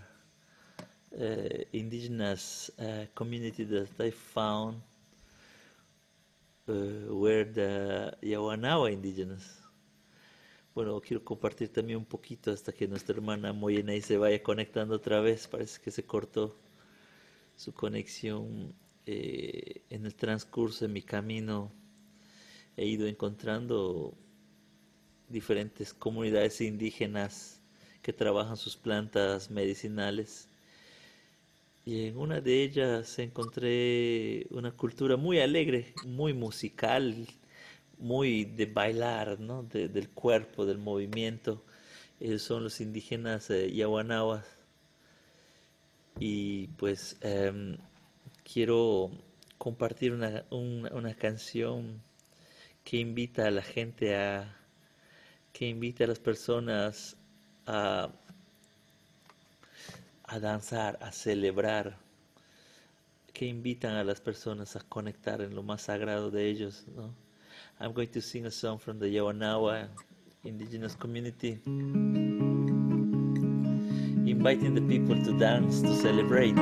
uh, indigenous uh, community that I found uh, were the Yawanawa indigenous. Bueno, quiero compartir también un poquito hasta que nuestra hermana Moyenay se vaya conectando otra vez. Parece que se cortó su conexión eh, en el transcurso de mi camino. He ido encontrando diferentes comunidades indígenas que trabajan sus plantas medicinales. Y en una de ellas encontré una cultura muy alegre, muy musical, muy de bailar, ¿no? De- del cuerpo, del movimiento. Ellos son los indígenas eh. Y pues em, quiero compartir una, una, canción que invita a la gente a, que invita a las personas a, a danzar, a celebrar, que invitan a las personas a conectar en lo más sagrado de ellos, ¿no? I'm going to sing a song from the Yawanawa indigenous community, inviting the people to dance, to celebrate.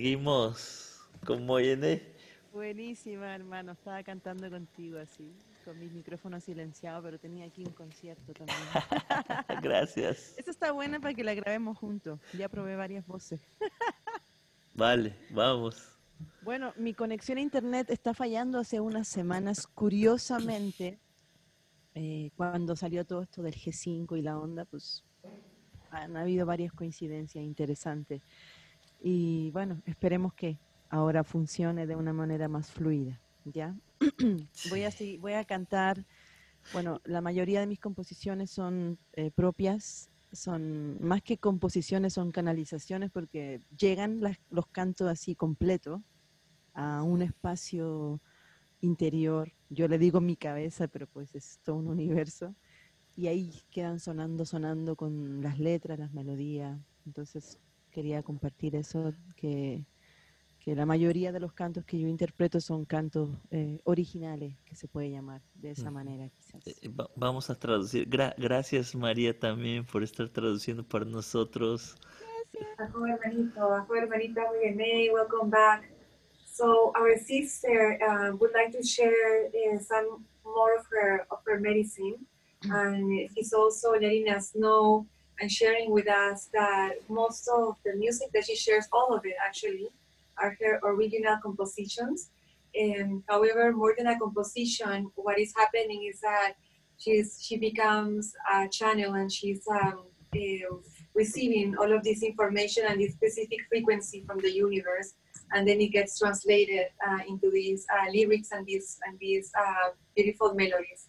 Seguimos con Moyene. Buenísima, hermano. Estaba cantando contigo así, con mi micrófono silenciado, pero tenía aquí un concierto también. Gracias. Esta está buena para que la grabemos juntos. Ya probé varias voces. Vale, vamos. Bueno, mi conexión a internet está fallando hace unas semanas. Curiosamente, eh, cuando salió todo esto del G5 y la onda, pues han habido varias coincidencias interesantes. Y bueno, esperemos que ahora funcione de una manera más fluida, ¿ya? voy, a, segui- voy a cantar, bueno, la mayoría de mis composiciones son eh, propias, son más que composiciones, son canalizaciones porque llegan las- los cantos así completos a un espacio interior, yo le digo mi cabeza, pero pues es todo un universo, y ahí quedan sonando, sonando con las letras, las melodías, entonces quería compartir eso, que, que la mayoría de los cantos que yo interpreto son cantos eh, originales, que se puede llamar de esa manera quizás. Eh, va- Vamos a traducir. Gra- gracias María también por estar traduciendo para nosotros. Ajo hermanito, ajo hermanita Renee, welcome back. So our sister uh, would like to share uh, some more of her of her medicine, and he's also letting us know and sharing with us that most of the music that she shares, all of it actually, are her original compositions. And however, more than a composition, what is happening is that she's she becomes a channel and she's um, eh, receiving all of this information and this specific frequency from the universe, and then it gets translated uh, into these uh, lyrics and these and these uh, beautiful melodies.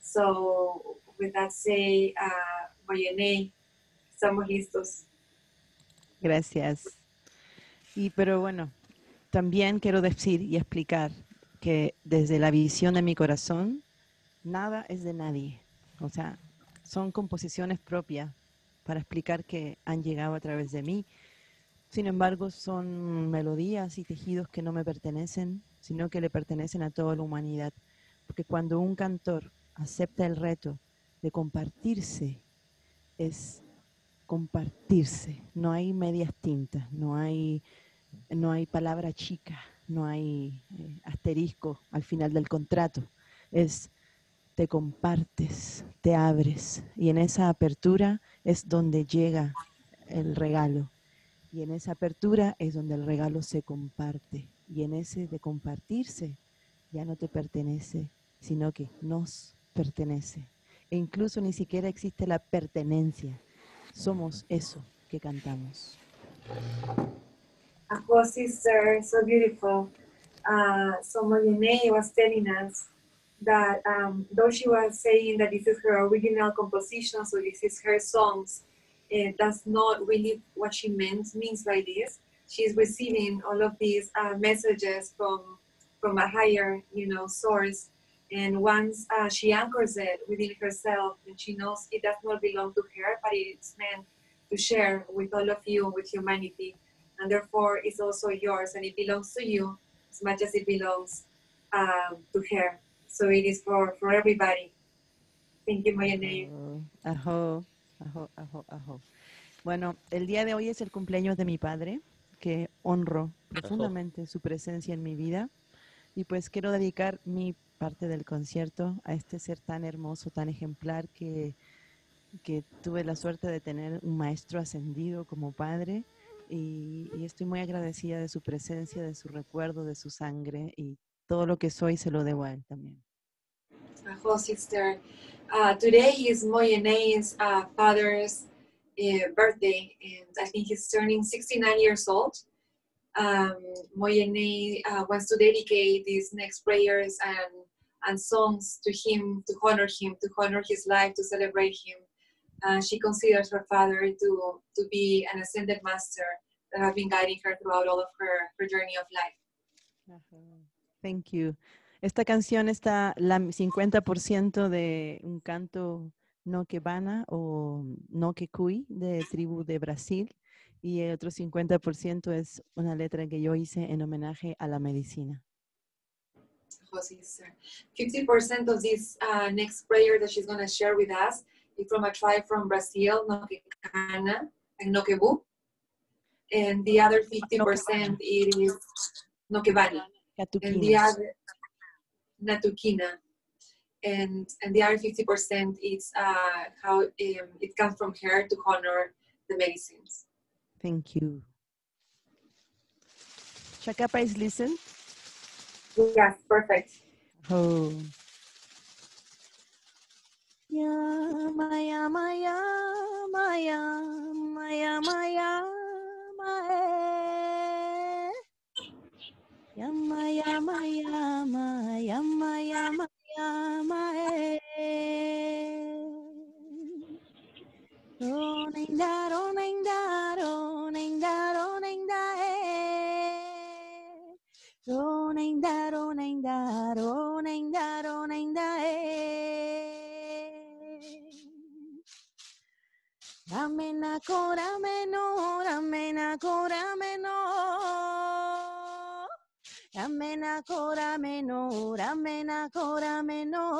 So, with that say, uh, Boyene, estamos listos. Gracias. Y pero bueno, también quiero decir y explicar que desde la visión de mi corazón, nada es de nadie. O sea, son composiciones propias para explicar que han llegado a través de mí. Sin embargo, son melodías y tejidos que no me pertenecen, sino que le pertenecen a toda la humanidad. Porque cuando un cantor acepta el reto de compartirse es compartirse. No hay medias tintas, no hay, no hay palabra chica, no hay eh, asterisco al final del contrato. Es te compartes, te abres y en esa apertura es donde llega el regalo. Y en esa apertura es donde el regalo se comparte. Y en ese de compartirse ya no te pertenece, sino que nos pertenece. E incluso ni siquiera existe la pertenencia. Somos eso que cantamos. Aho sister, so beautiful. Uh, so Moyene was telling us that um, though she was saying that this is her original composition, so this is her songs, uh, that's not really what she meant means by this. She's receiving all of these uh, messages from from a higher, you know, source, and once uh, she anchors it within herself, and she knows it does not belong to her, but it's meant to share with all of you, with humanity, and therefore it's also yours, and it belongs to you as much as it belongs um, to her. So it is for for everybody. Thank you, Mayane. Ajo, ajo, ajo, ajo. Bueno, el día de hoy es el cumpleaños de mi padre, que honro profundamente su presencia en mi vida. Y pues quiero dedicar mi parte del concierto a este ser tan hermoso, tan ejemplar, que, que tuve la suerte de tener un maestro ascendido como padre. Y, estoy muy agradecida de su presencia, de su recuerdo, de su sangre y todo lo que soy se lo debo a él también. Aho, sister. Uh, today is Moyene's uh, father's uh, birthday, and I think he's turning 69 years old. Um, Moyene uh, wants to dedicate these next prayers and, and songs to him, to honor him, to honor his life, to celebrate him. Uh, she considers her father to, to be an ascended master that has been guiding her throughout all of her, her journey of life. Thank you. Esta canción está la 50% de un canto no quebana o no quecui de tribu de Brasil y el otro 50% es una letra que yo hice en homenaje a la medicina. Sister. 50% of this uh, next prayer that she's going to share with us is from a tribe from Brazil, Noquecana and Noquebu. And the other 50% it is Noquebani. and the other Natukina, and and the other fifty percent is uh, how um, it comes from her to honor the medicines. Thank you. Chacapa is listen. Yes, perfect. Oh. Maya, Maya, Maya, Maya, Maya, Maya, eh. Maya. Dame na cora menor, dame na cora menor. Dame na cora menor, dame na cora menor.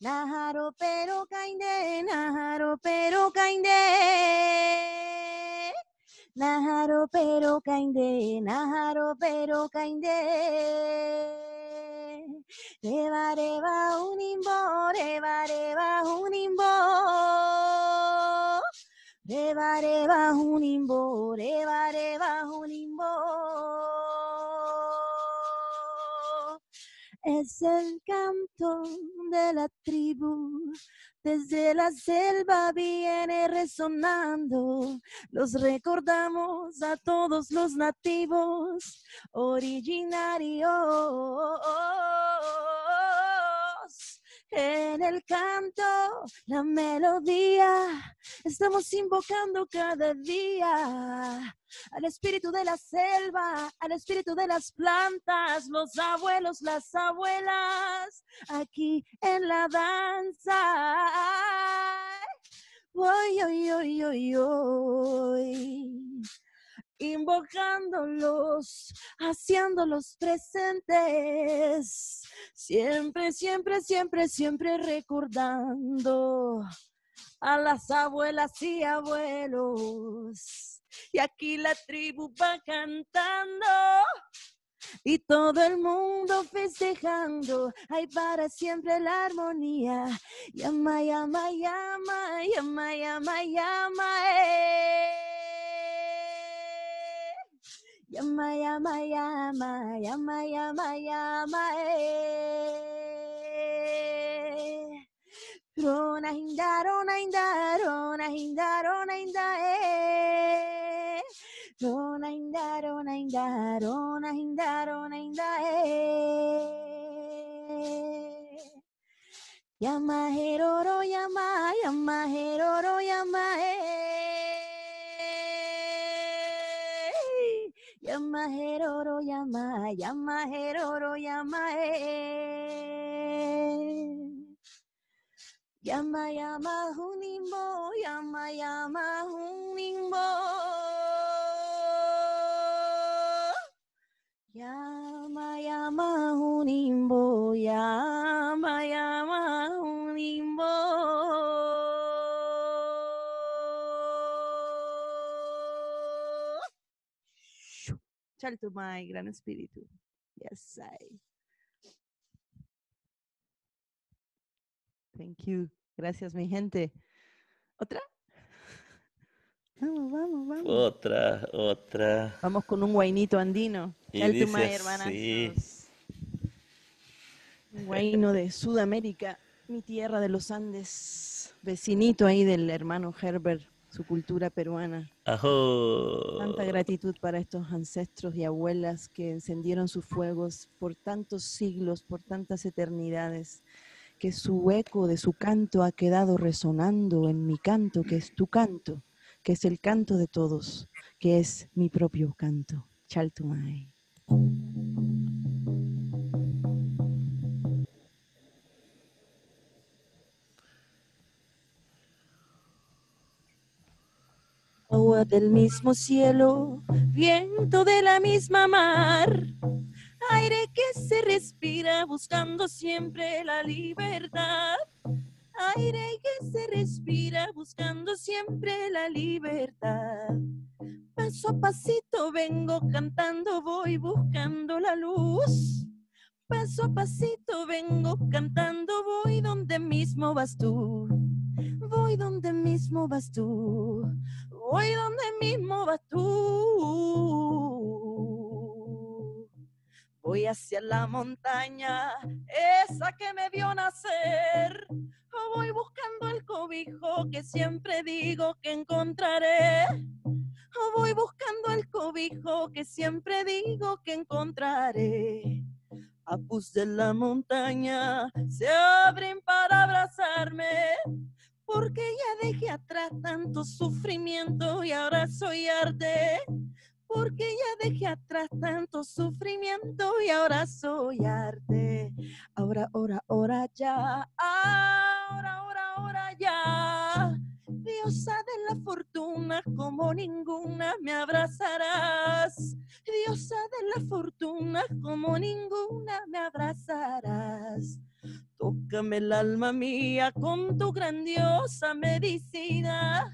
Naharo pero kainde, naharo pero kainde. Naharo pero kainde, naharo pero kainde. Reba reba unimbo, reba reba unimbo. Reba reba unimbo, reba reba unimbo. Es el canto de la tribu, desde la selva viene resonando. Los recordamos a todos los nativos originarios. En el canto, la melodía, estamos invocando cada día al espíritu de la selva, al espíritu de las plantas, los abuelos, las abuelas, aquí en la danza. Oy, oy, oy, oy, oy. Invocándolos, haciéndolos presentes, siempre, siempre, siempre, siempre recordando a las abuelas y abuelos. Y aquí la tribu va cantando y todo el mundo festejando. Hay para siempre la armonía. Llama, llama, llama, llama, llama, llama. Eh. Llama, llama, llama, llama, llama, llama. Eh. Rona, hinda, rona, hinda, rona, hinda, rona, hinda, eh. Rona, hinda, rona, hinda, rona, hinda, rona, hinda, eh. Llama, heroro, llama, llama, heroro, llama, eh. Yama heroro yama, yama heroro yama. Yama yama hunimbo, yama yama hunimbo. Chaltumay, gran espíritu. Yes, I. Thank you. Gracias, mi gente. ¿Otra? Vamos, vamos, vamos. Otra, otra. Vamos con un guainito andino. Y Chaltumay, dice hermanas. así. Un guaino de Sudamérica, mi tierra de los Andes, vecinito ahí del hermano Herbert, su cultura peruana. Ajo. Tanta gratitud para estos ancestros y abuelas que encendieron sus fuegos por tantos siglos, por tantas eternidades, que su eco de su canto ha quedado resonando en mi canto, que es tu canto, que es el canto de todos, que es mi propio canto. Chaltumay. Agua del mismo cielo, viento de la misma mar, aire que se respira buscando siempre la libertad. Aire que se respira buscando siempre la libertad. Paso a pasito vengo cantando, voy buscando la luz. Paso a pasito vengo cantando, voy donde mismo vas tú. Voy donde mismo vas tú. Voy donde mismo vas tú. Voy hacia la montaña, esa que me vio nacer. Voy buscando el cobijo que siempre digo que encontraré. Voy buscando el cobijo que siempre digo que encontraré. Apus de la montaña se abren para abrazarme, porque ya dejé atrás tanto sufrimiento y ahora soy arte. Porque ya dejé atrás tanto sufrimiento y ahora soy arte. Ahora, ahora, ahora ya. Ahora, ahora, ahora ya. Diosa de la fortuna, como ninguna me abrazarás. Diosa de la fortuna, como ninguna me abrazarás. Tócame el alma mía con tu grandiosa medicina.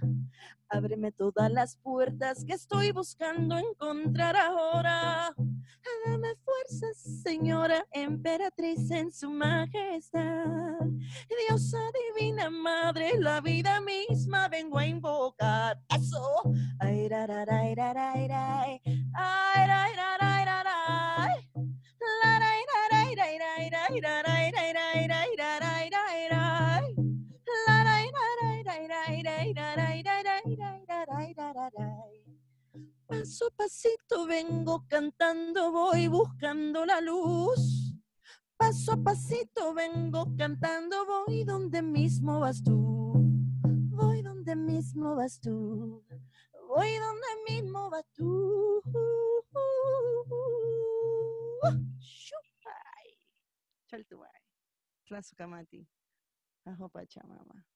Ábreme todas las puertas que estoy buscando encontrar ahora. Dame fuerzas, Señora Emperatriz en su majestad. Diosa divina Madre, la vida misma vengo a invocar. Ay, ra, ra, ra, ay, ay, ay. Ay, ay. Ra, ra, ra, ra, ra, ra, ay. Paso pasito vengo cantando, voy buscando la luz. Paso pasito vengo cantando, voy donde mismo vas tú. Voy donde mismo vas tú. Voy donde mismo vas tú. Tlasukamati. Ajo Pachamama.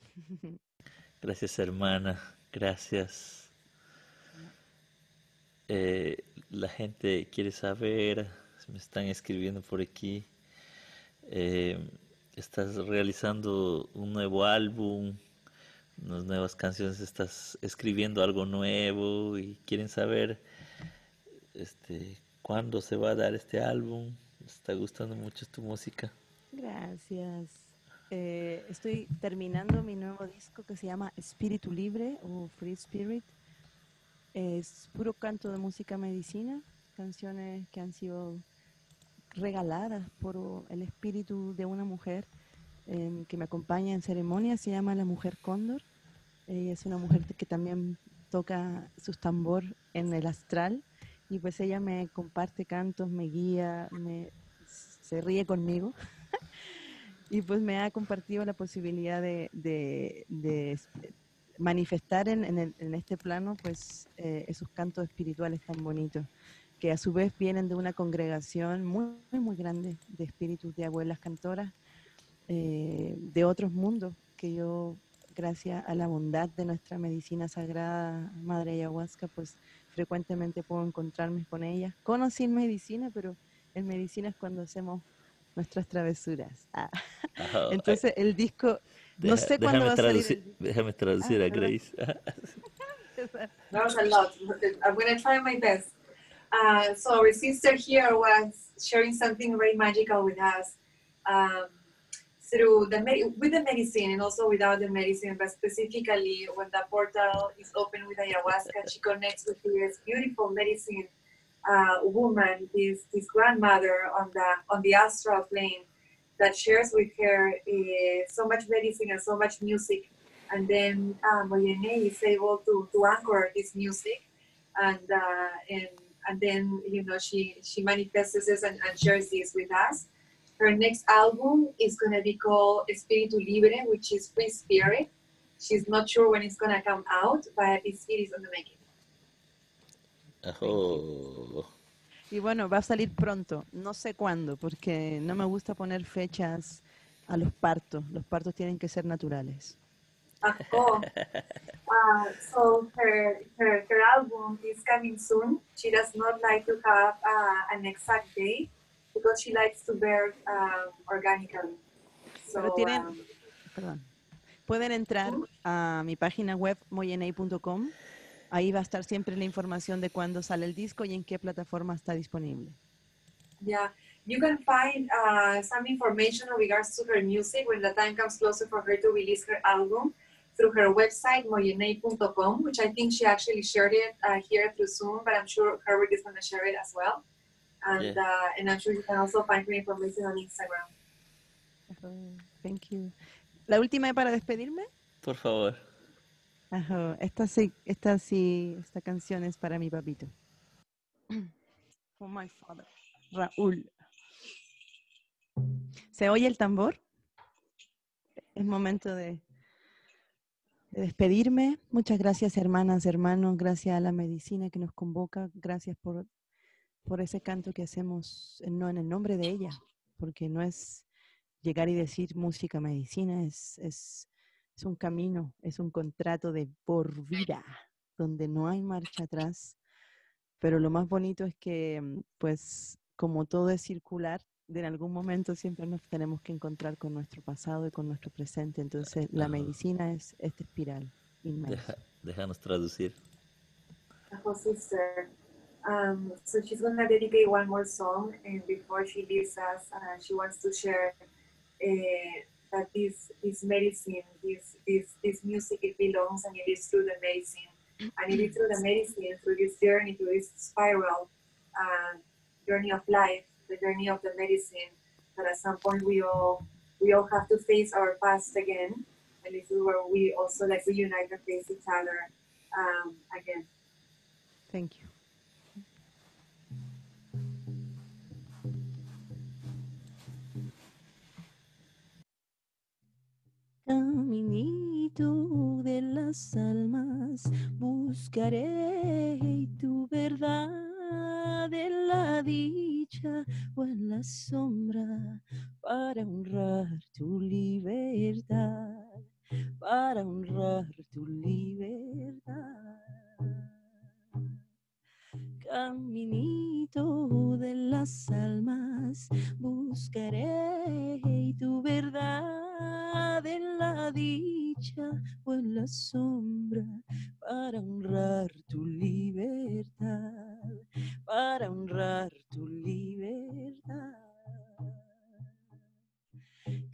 Gracias, hermana. Gracias. Eh, la gente quiere saber, me están escribiendo por aquí. Eh, estás realizando un nuevo álbum, unas nuevas canciones, estás escribiendo algo nuevo y quieren saber este, cuándo se va a dar este álbum. Me está gustando mucho tu música. Gracias. Eh, estoy terminando mi nuevo disco que se llama Espíritu Libre o Free Spirit. Es puro canto de música medicina, canciones que han sido regaladas por el espíritu de una mujer em, que me acompaña en ceremonia, se llama La Mujer Cóndor. Ella es una mujer que también toca sus tambor en el astral y pues ella me comparte cantos, me guía, me, se ríe conmigo y pues me ha compartido la posibilidad de, de, manifestar en, en, este plano pues eh, esos cantos espirituales tan bonitos que a su vez vienen de una congregación muy muy grande de espíritus de abuelas cantoras eh, de otros mundos que yo gracias a la bondad de nuestra medicina sagrada Madre Ayahuasca pues frecuentemente puedo encontrarme con ellas con o sin medicina pero en medicina es cuando hacemos nuestras travesuras ah. oh, entonces el disco no sé cuándo va a salir. Déjame traducir ah, a Grace. that a lot. I'm going to try my best. Uh, so our sister here was sharing something very magical with us um, through the with the medicine and also without the medicine, but specifically when the portal is open with ayahuasca, she connects with this beautiful medicine uh, woman, this this grandmother on the on the astral plane that shares with her uh, so much medicine and so much music. And then um, is able to, to anchor this music and, uh, and, and then, you know, she, she manifests this and, and shares this with us. Her next album is going to be called Espíritu Libre, which is free spirit. She's not sure when it's going to come out, but it's, it is on the making. Oh. Y bueno, va a salir pronto, no sé cuándo, porque no me gusta poner fechas a los partos. Los partos tienen que ser naturales. Oh, uh, so her, her, her album is coming soon. She does not like to have uh, an exact date because she likes to birth um, organically. So, Pero tienen, um, perdón, pueden entrar a mi página web moyenei.com Ahí va a estar siempre la información de cuándo sale el disco y en qué plataforma está disponible. Yeah, you can find uh, some information in regards to her music when the time comes closer for her to release her album through her website, moyenei.com, which I think she actually shared it uh, here through Zoom, but I'm sure Herbert is going to share it as well. And, yeah. uh, and I'm sure you can also find information on Instagram. Oh, thank you. ¿La última para despedirme? Por favor. Ajá, esta sí, esta sí, esta canción es para mi papito. For my father, Raúl. ¿Se oye el tambor? Es momento de, de, despedirme. Muchas gracias, hermanas, hermanos. Gracias a la medicina que nos convoca. Gracias por, por ese canto que hacemos, no en el nombre de ella, porque no es llegar y decir música, medicina, es, es es un camino, es un contrato de por vida, donde no hay marcha atrás. Pero lo más bonito es que, mm, pues, como todo es circular, en algún momento siempre nos tenemos que encontrar con nuestro pasado y con nuestro presente. Entonces, la medicina es esta espiral inmensa. déjanos traducir. sister. Um, so she's going to dedicate one more song, and before she leaves us, uh, she wants to share uh, that this this medicine, this this this music, it belongs and it is through the medicine, and it is through the medicine, through this journey, through this spiral uh, journey of life, the journey of the medicine, that at some point we all we all have to face our past again, and this is where we also like reunite and face each other um, again. Thank you. Caminito de las almas, buscaré tu verdad en la dicha o en la sombra para honrar tu libertad para honrar tu libertad. Caminito de las almas, buscaré tu verdad en la dicha o en la sombra para honrar tu libertad, para honrar tu libertad.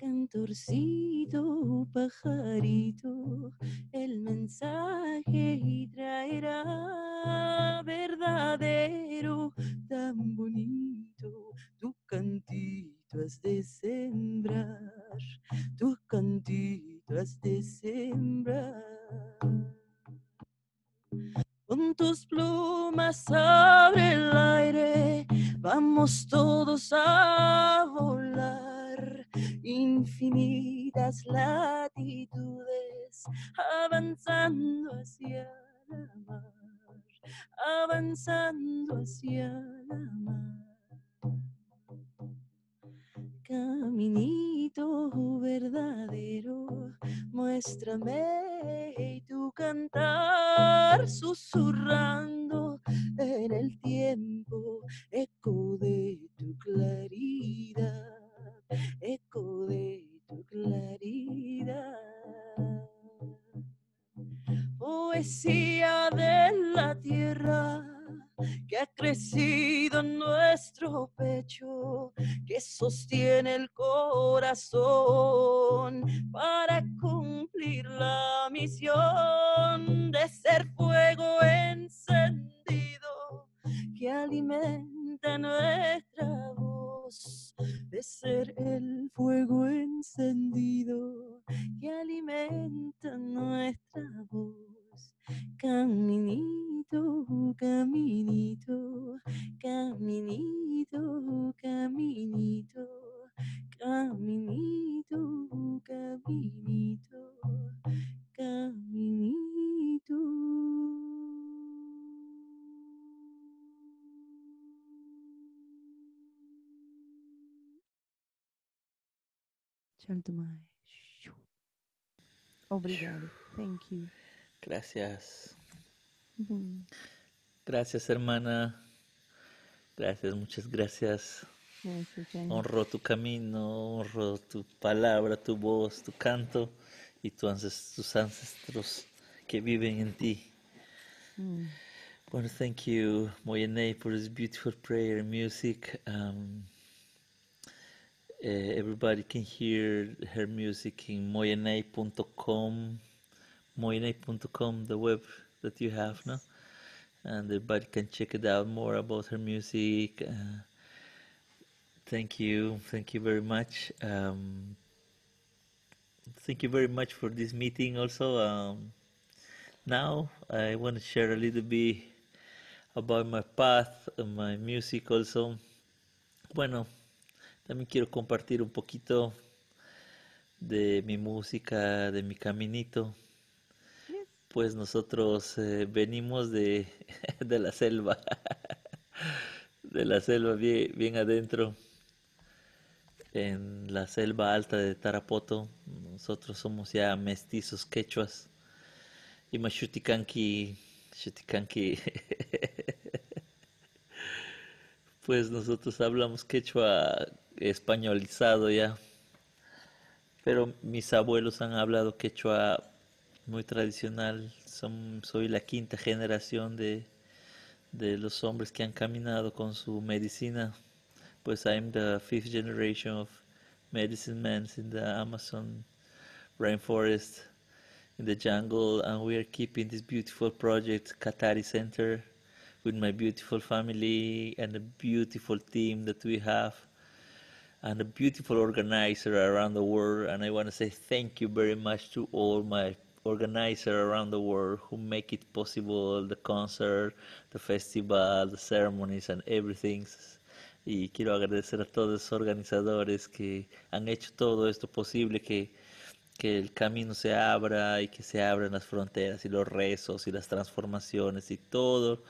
Cantorcito, pajarito, el mensaje traerá verdadero, tan bonito, tu cantito has de sembrar, tu cantito has de sembrar. Con tus plumas abre el aire, vamos todos a volar infinitas latitudes, avanzando hacia la mar, avanzando hacia la mar. Caminito verdadero, muéstrame tu cantar, susurrando en el tiempo, eco de tu claridad, eco de tu claridad. Poesía de la tierra que ha crecido en nuestro pecho, que sostiene el corazón para cumplir la misión de ser fuego encendido que alimenta nuestra voz, de ser el fuego encendido que alimenta nuestra voz. Caminito, caminito, caminito, caminito, caminito, caminito, caminito. Obrigado. Thank you. Gracias. Gracias, hermana. Gracias, muchas gracias. Can. Honro tu camino, honro tu palabra, tu voz, tu canto y tu ances- tus ancestros que viven en ti. Mm. To thank you, Moyene, for this beautiful prayer and music. Um, eh, everybody can hear her music in moyene.com, moyene.com, the web that you have now, and everybody can check it out more about her music. Uh, thank you, thank you very much. Um, thank you very much for this meeting. Also, um, now I want to share a little bit about my path, and my music also. Bueno, también quiero compartir un poquito de mi música, de mi caminito. Pues nosotros eh, venimos de, de la selva, de la selva bien, adentro, en la selva alta de Tarapoto. Nosotros somos ya mestizos quechuas. Y Shutikanki, pues nosotros hablamos quechua españolizado ya. Pero mis abuelos han hablado quechua muy tradicional. Soy la quinta generación de, de los hombres que han caminado con su medicina. Pues I'm the fifth generation of medicine men in the Amazon rainforest, in the jungle, and we are keeping this beautiful project, Katari Center, with my beautiful family and a beautiful team that we have and a beautiful organizer around the world. And I want to say thank you very much to all my organizer around the world who make it possible, the concert, the festival, the ceremonies and everything. Y quiero agradecer a todos los organizadores que han hecho todo esto posible, que, que el camino se abra y que se abran las fronteras y los rezos y las transformaciones y todo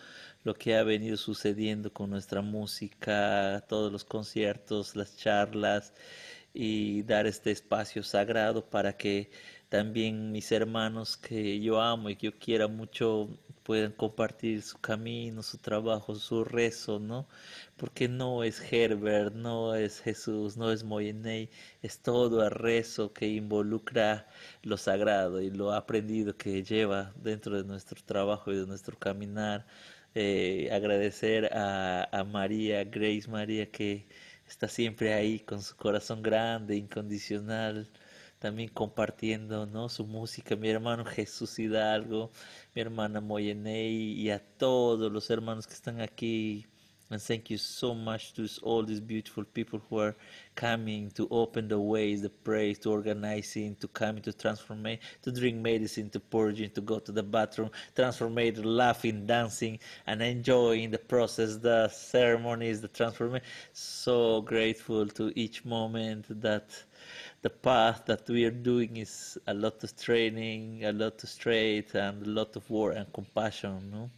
lo que ha venido sucediendo con nuestra música, todos los conciertos, las charlas y dar este espacio sagrado para que también mis hermanos que yo amo y que yo quiera mucho puedan compartir su camino, su trabajo, su rezo, ¿no? Porque no es Herbert, no es Jesús, no es Moyenei, es todo el rezo que involucra lo sagrado y lo aprendido que lleva dentro de nuestro trabajo y de nuestro caminar. Eh, agradecer a, María, Grace María, que está siempre ahí con su corazón grande, incondicional, también compartiendo ¿no? su música, mi hermano Jesús Hidalgo, mi hermana Moyenei y a todos los hermanos que están aquí And thank you so much to all these beautiful people who are coming to open the ways, the praise, to organizing, to coming to transform, to drink medicine, to purging, to go to the bathroom, transformate, laughing, dancing, and enjoying the process, the ceremonies, the transformation. So grateful to each moment that the path that we are doing is a lot of training, a lot of straight, and a lot of work and compassion. No?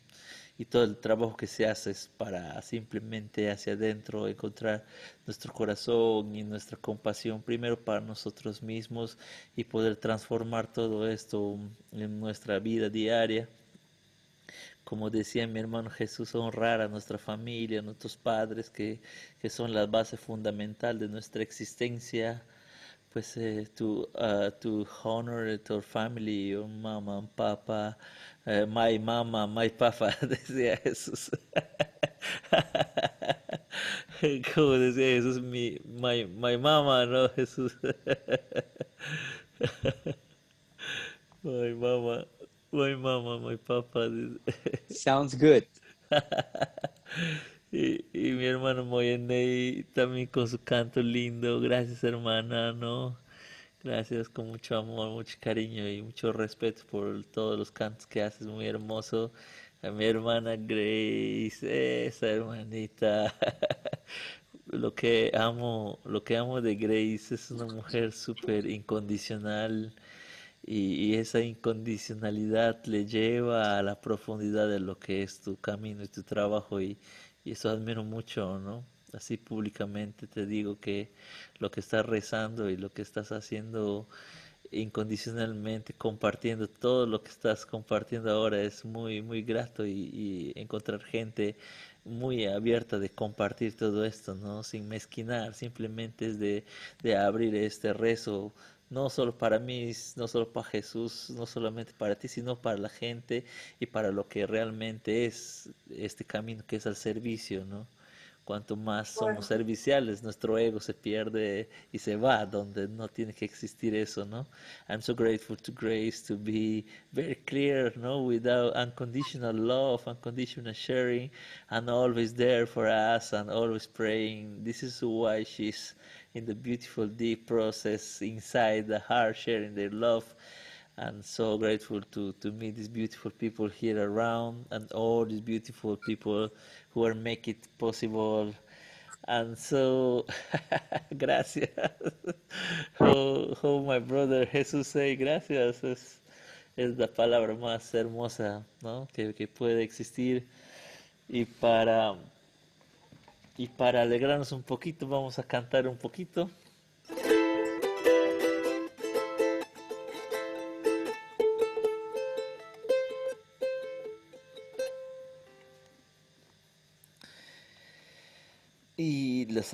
Y todo el trabajo que se hace es para simplemente hacia adentro encontrar nuestro corazón y nuestra compasión primero para nosotros mismos y poder transformar todo esto en nuestra vida diaria. Como decía mi hermano Jesús, honrar a nuestra familia, a nuestros padres, que, que son la base fundamental de nuestra existencia, pues eh, to, uh, to honor your family, your mama and papa, uh, my mama, my papa, decía Jesús. Como decía Jesús, mi, my, my mama, no Jesús. my mama, my mama, my papa. Sounds good. Y, y mi hermano Moyenei también con su canto lindo. Gracias, hermana, ¿no? Gracias con mucho amor, mucho cariño y mucho respeto por todos los cantos que haces, muy hermoso. A mi hermana Grace, esa hermanita. Lo que amo, lo que amo de Grace es una mujer súper incondicional y, y esa incondicionalidad le lleva a la profundidad de lo que es tu camino y tu trabajo y, y eso admiro mucho, ¿no? Así públicamente te digo que lo que estás rezando y lo que estás haciendo incondicionalmente, compartiendo todo lo que estás compartiendo ahora es muy, muy grato y, encontrar gente muy abierta de compartir todo esto, ¿no? Sin mezquinar, simplemente es de, de abrir este rezo no solo para mí, no solo para Jesús, no solamente para ti, sino para la gente y para lo que realmente es este camino que es al servicio, ¿no? Cuanto más somos serviciales, nuestro ego se pierde y se va donde no tiene que existir eso, ¿no? I'm so grateful to Grace to be very clear, ¿no? Without unconditional love, unconditional sharing, and always there for us and always praying. This is why she's in the beautiful deep process inside the heart sharing their love and so grateful to to meet these beautiful people here around and all these beautiful people who are make it possible and so gracias how, how my brother Jesus say gracias es, es la palabra más hermosa ¿no? que, que puede existir y para y para alegrarnos un poquito vamos a cantar un poquito.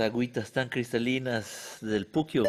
Agüitas tan cristalinas del Puquio.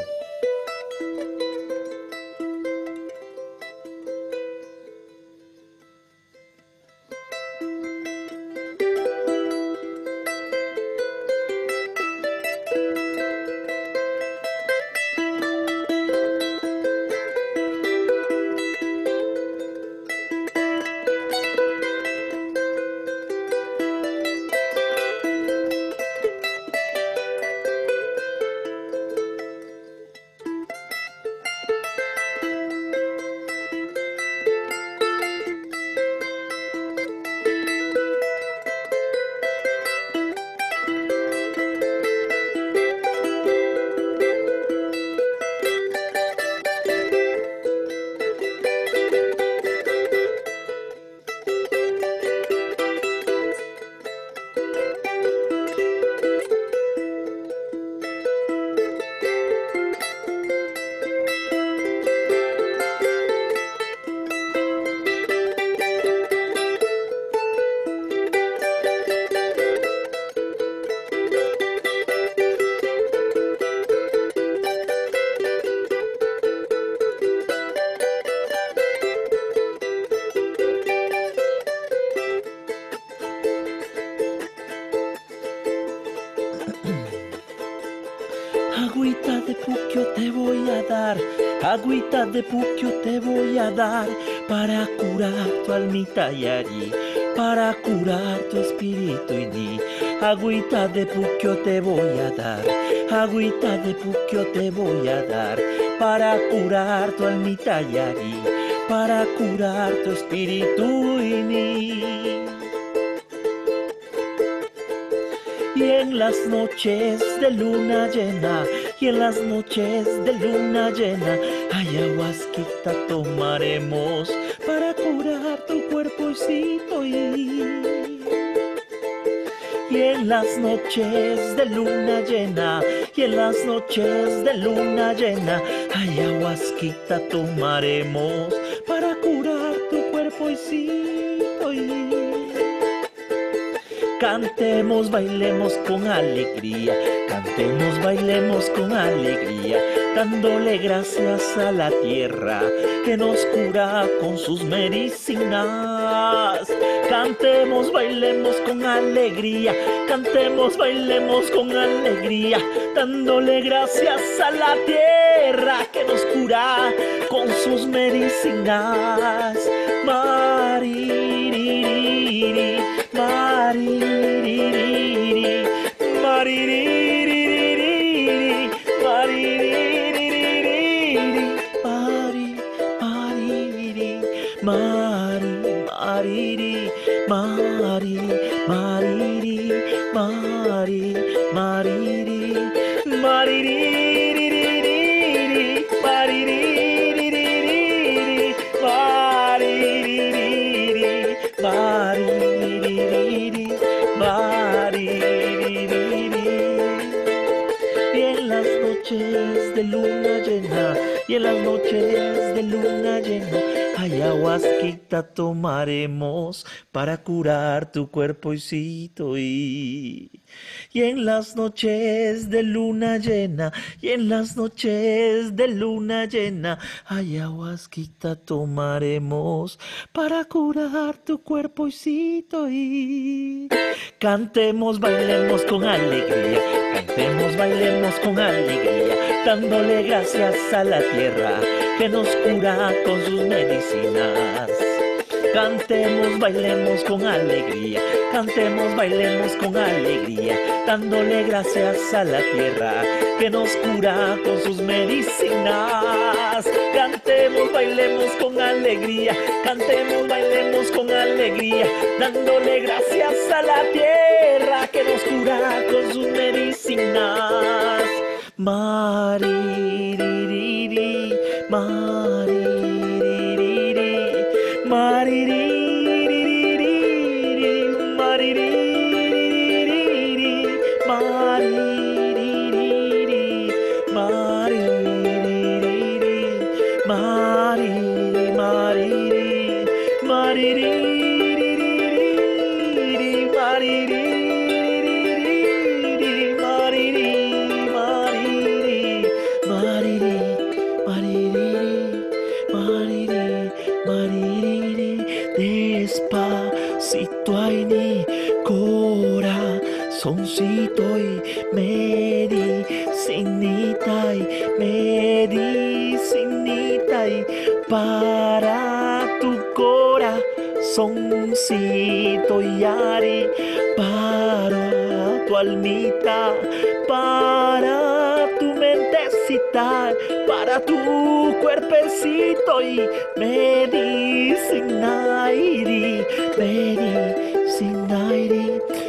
Puquio te voy a dar, agüita de puquio te voy a dar para curar tu almita yari, para curar tu espíritu y ni. Y en las noches de luna llena, y en las noches de luna llena, ayahuasquita tomaremos para curar tu cuerpo y en las noches de luna llena, y en las noches de luna llena, ayahuasquita tomaremos para curar tu cuerpo y Cantemos, bailemos con alegría, cantemos, bailemos con alegría, dándole gracias a la tierra que nos cura con sus medicinas. Cantemos, bailemos con alegría, cantemos, bailemos con alegría, dándole gracias a la tierra que nos cura con sus medicinas. Las noches de luna llena, ayahuasquita tomaremos para curar tu cuerpo y y en las noches de luna llena, y en las noches de luna llena, ayahuasquita tomaremos para curar tu cuerpo y cantemos, bailemos con alegría, cantemos, bailemos con alegría, dándole gracias a la tierra que nos cura con sus medicinas. Cantemos, bailemos con alegría, cantemos, bailemos con alegría, dándole gracias a la tierra que nos cura con sus medicinas. Cantemos, bailemos con alegría, cantemos, bailemos con alegría, dándole gracias a la tierra que nos cura con sus medicinas. Maririri, maririri, y medicinita y medicinita y para tu corazoncito y ari para tu almita para tu mentecita para tu cuerpecito y medicinairi medicinairi curan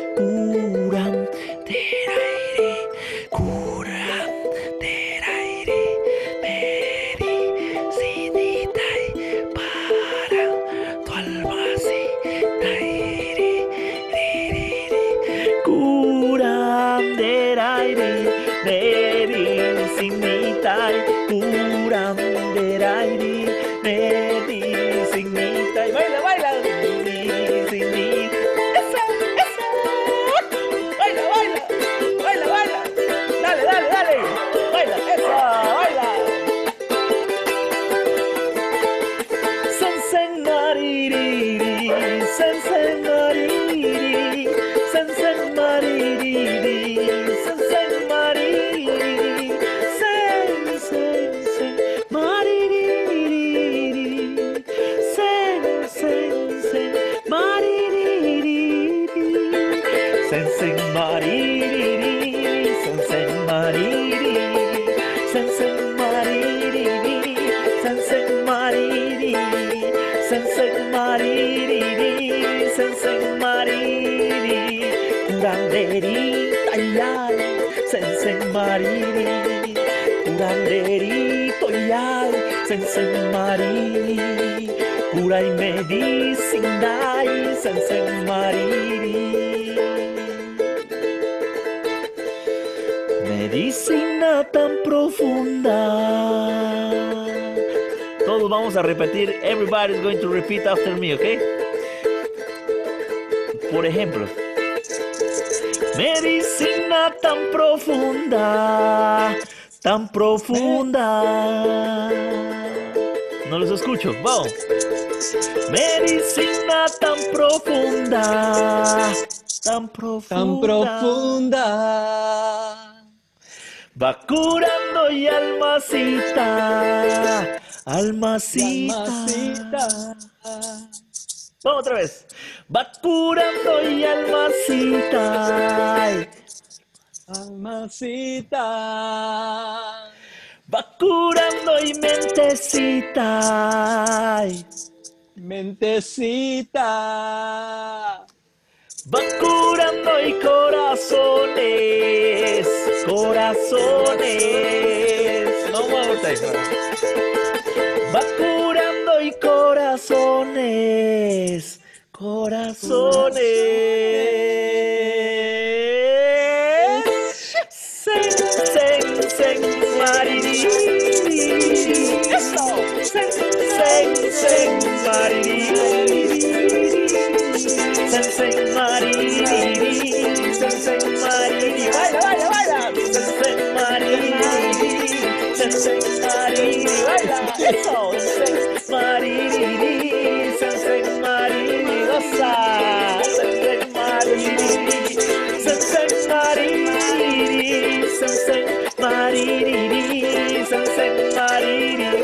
Sensemariri, Sensemariri, Sensemariri, Sensemariri, Sensemariri, Sensemariri, Curanderita yal, Sensemariri, Curanderito yal, Sensemariri, Cura y medicinal, Sensemariri. Medicina tan profunda. Todos vamos a repetir. Everybody is going to repeat after me, ¿ok? Por ejemplo. Medicina tan profunda, tan profunda. No los escucho. Vamos. Medicina tan profunda, tan profunda. Tan profunda. Va curando y almacita, almacita. Almacita. Vamos otra vez. Va curando y almacita. Almacita. Va curando y mentecita. Mentecita. Va curando y corazones, corazones. No time. Va curando y corazones, corazones. Sen, sen, sen, mariri. Eso. Sen, sen, sen. Sensei Mariri, Sensei Mariri, baila, baila.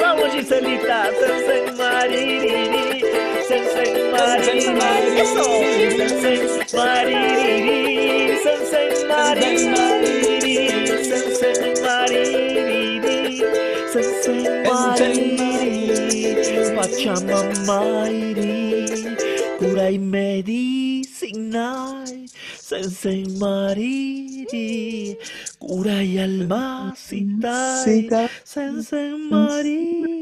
Vamos, Mariri. Sunset Mari, Medi, Signai, Sunset Mari, Kurai Alma, Sitai, Sunset Mari.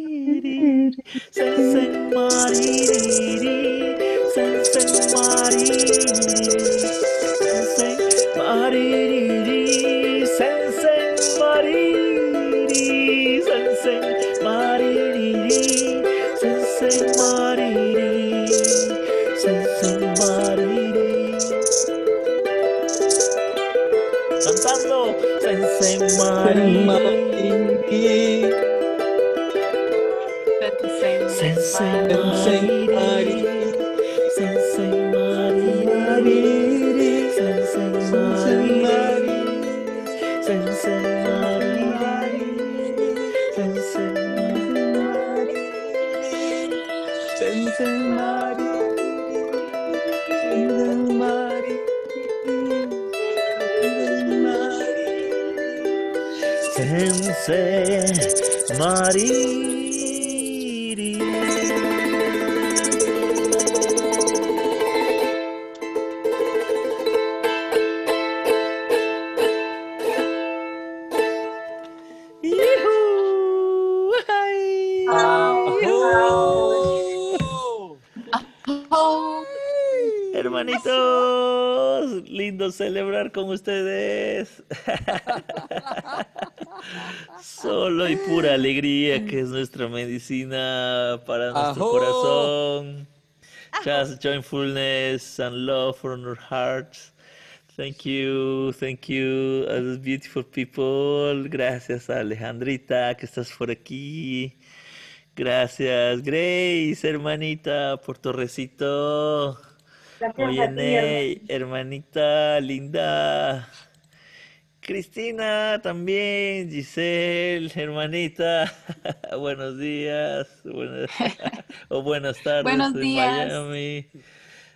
Cantando, Sensei Marini. Sensei Sensei Mariri, Sensei Mariri, Sensei Mariri, Sensei Mariri, Sensei Mariri. Sensei Mari. Sensei Mari. Sensei Mari. Hermanitos, lindo celebrar con ustedes. Solo y pura alegría que es nuestra medicina para nuestro Ajo. corazón. Just joyfulness and love from our hearts. Thank you, thank you beautiful people. Gracias a Alejandrita que estás por aquí. Gracias, Grace, hermanita, por tu recito. Gracias Oye, Ney, hermanita linda. Cristina también, Giselle, hermanita. Buenos días. buenas- o buenas tardes Buenos en días. Miami.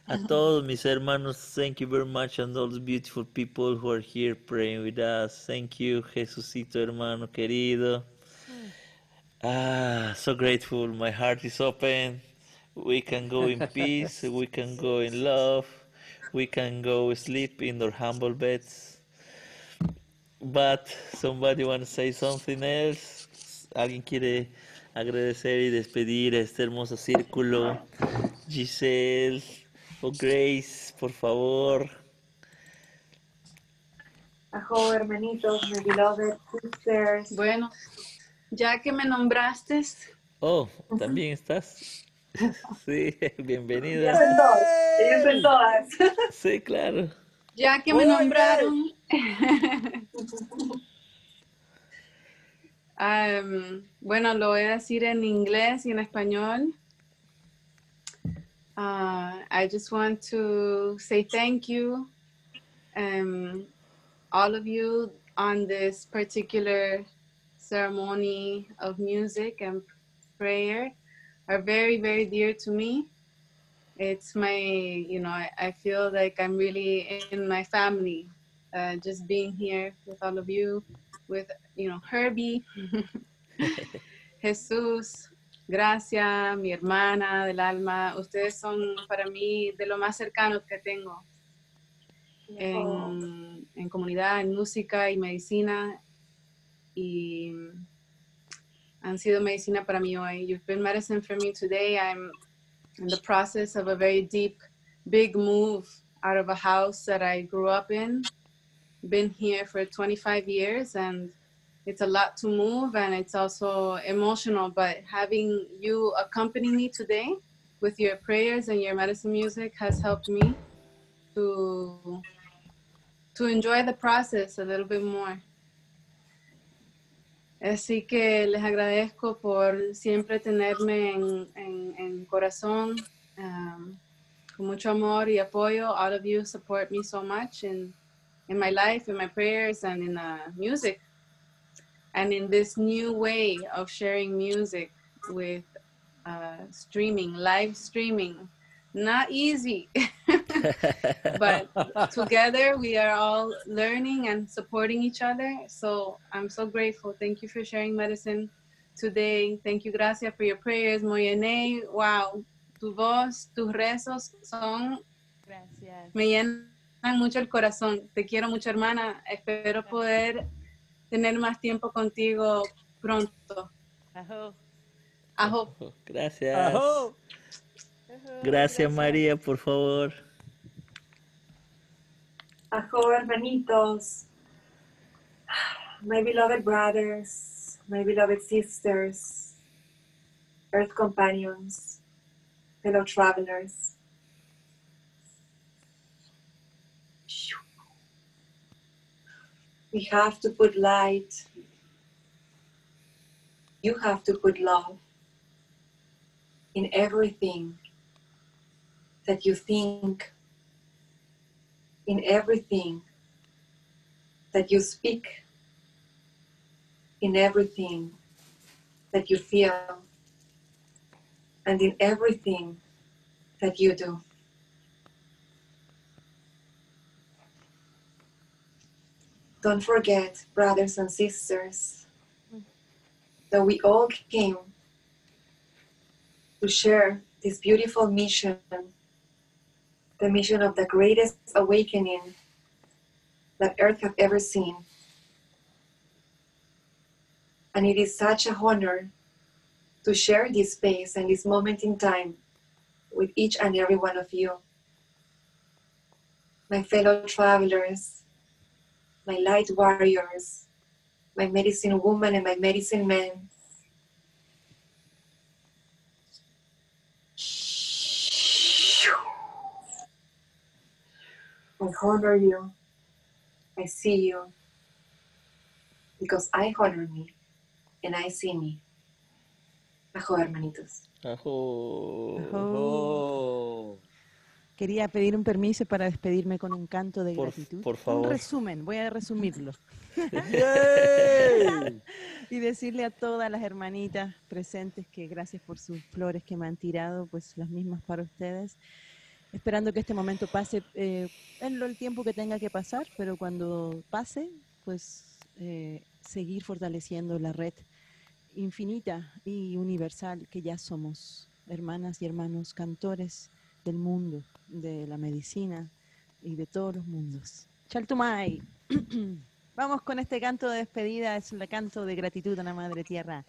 A todos mis hermanos, thank you very much, and all the beautiful people who are here praying with us. Thank you, Jesucito, hermano querido. Ah, so grateful. My heart is open. We can go in peace, we can go in love, we can go sleep in our humble beds. But somebody want to say something else? ¿Alguien quiere agradecer y despedir a este hermoso círculo? Giselle o Grace, por favor. Ajo, hermanitos, my beloved sisters. Bueno, ya que me nombraste, Oh, también estás. Sí, Ellas bienvenida. en todas. Ellas en todas. Sí, claro. ya que me nombraron, Am, bueno, lo voy a decir en inglés y en español. Uh, I just want to say thank you, um, all of you, on this particular ceremony of music and prayer are very, very dear to me. It's my, you know, I, I feel like I'm really in my family, uh, just being here with all of you, with, you know, Herbie, Jesús, Gracia, mi hermana del alma. Ustedes son para mí de lo más cercano que tengo en, en comunidad, en música y medicina. Y han sido medicina para mí hoy. You've been medicine for me today. I'm in the process of a very deep, big move out of a house that I grew up in. Been here for 25 years and it's a lot to move and it's also emotional, but having you accompany me today with your prayers and your medicine music has helped me to to enjoy the process a little bit more. Así que les agradezco por siempre tenerme en, en, en corazón, um, con mucho amor y apoyo. All of you support me so much in, in my life, in my prayers, and in uh, music. And in this new way of sharing music with uh, streaming, live streaming. Not easy, but together we are all learning and supporting each other. So I'm so grateful. Thank you for sharing medicine today. Thank you, gracias, for your prayers. Moyene, wow, tu voz, tus rezos son, Gracias. me llenan mucho el corazón. Te quiero mucho, hermana. Espero poder tener más tiempo contigo pronto. Ajo. Ajo. Gracias. Ajo. Gracias, María, por favor. Ajo, hermanitos. My beloved brothers, my beloved sisters, earth companions, fellow travelers. We have to put light. You have to put love in everything that you think, in everything that you speak, in everything that you feel, and in everything that you do. Don't forget, brothers and sisters, that we all came to share this beautiful mission, the mission of the greatest awakening that Earth have ever seen. And it is such a honor to share this space and this moment in time with each and every one of you. My fellow travelers, my light warriors, my medicine woman and my medicine man. I honor you. I see you. Because I honor me and I see me. Ajo, hermanitos. Ajo. Oh. Quería pedir un permiso para despedirme con un canto de Por- gratitud. por Un favor. resumen, voy a resumirlo. Y decirle a todas las hermanitas presentes que gracias por sus flores que me han tirado, pues las mismas para ustedes. Esperando que este momento pase eh, en el tiempo que tenga que pasar, pero cuando pase, pues eh, seguir fortaleciendo la red infinita y universal que ya somos hermanas y hermanos cantores del mundo, de la medicina y de todos los mundos. Chaltumay. Vamos con este canto de despedida, es el canto de gratitud a la Madre Tierra.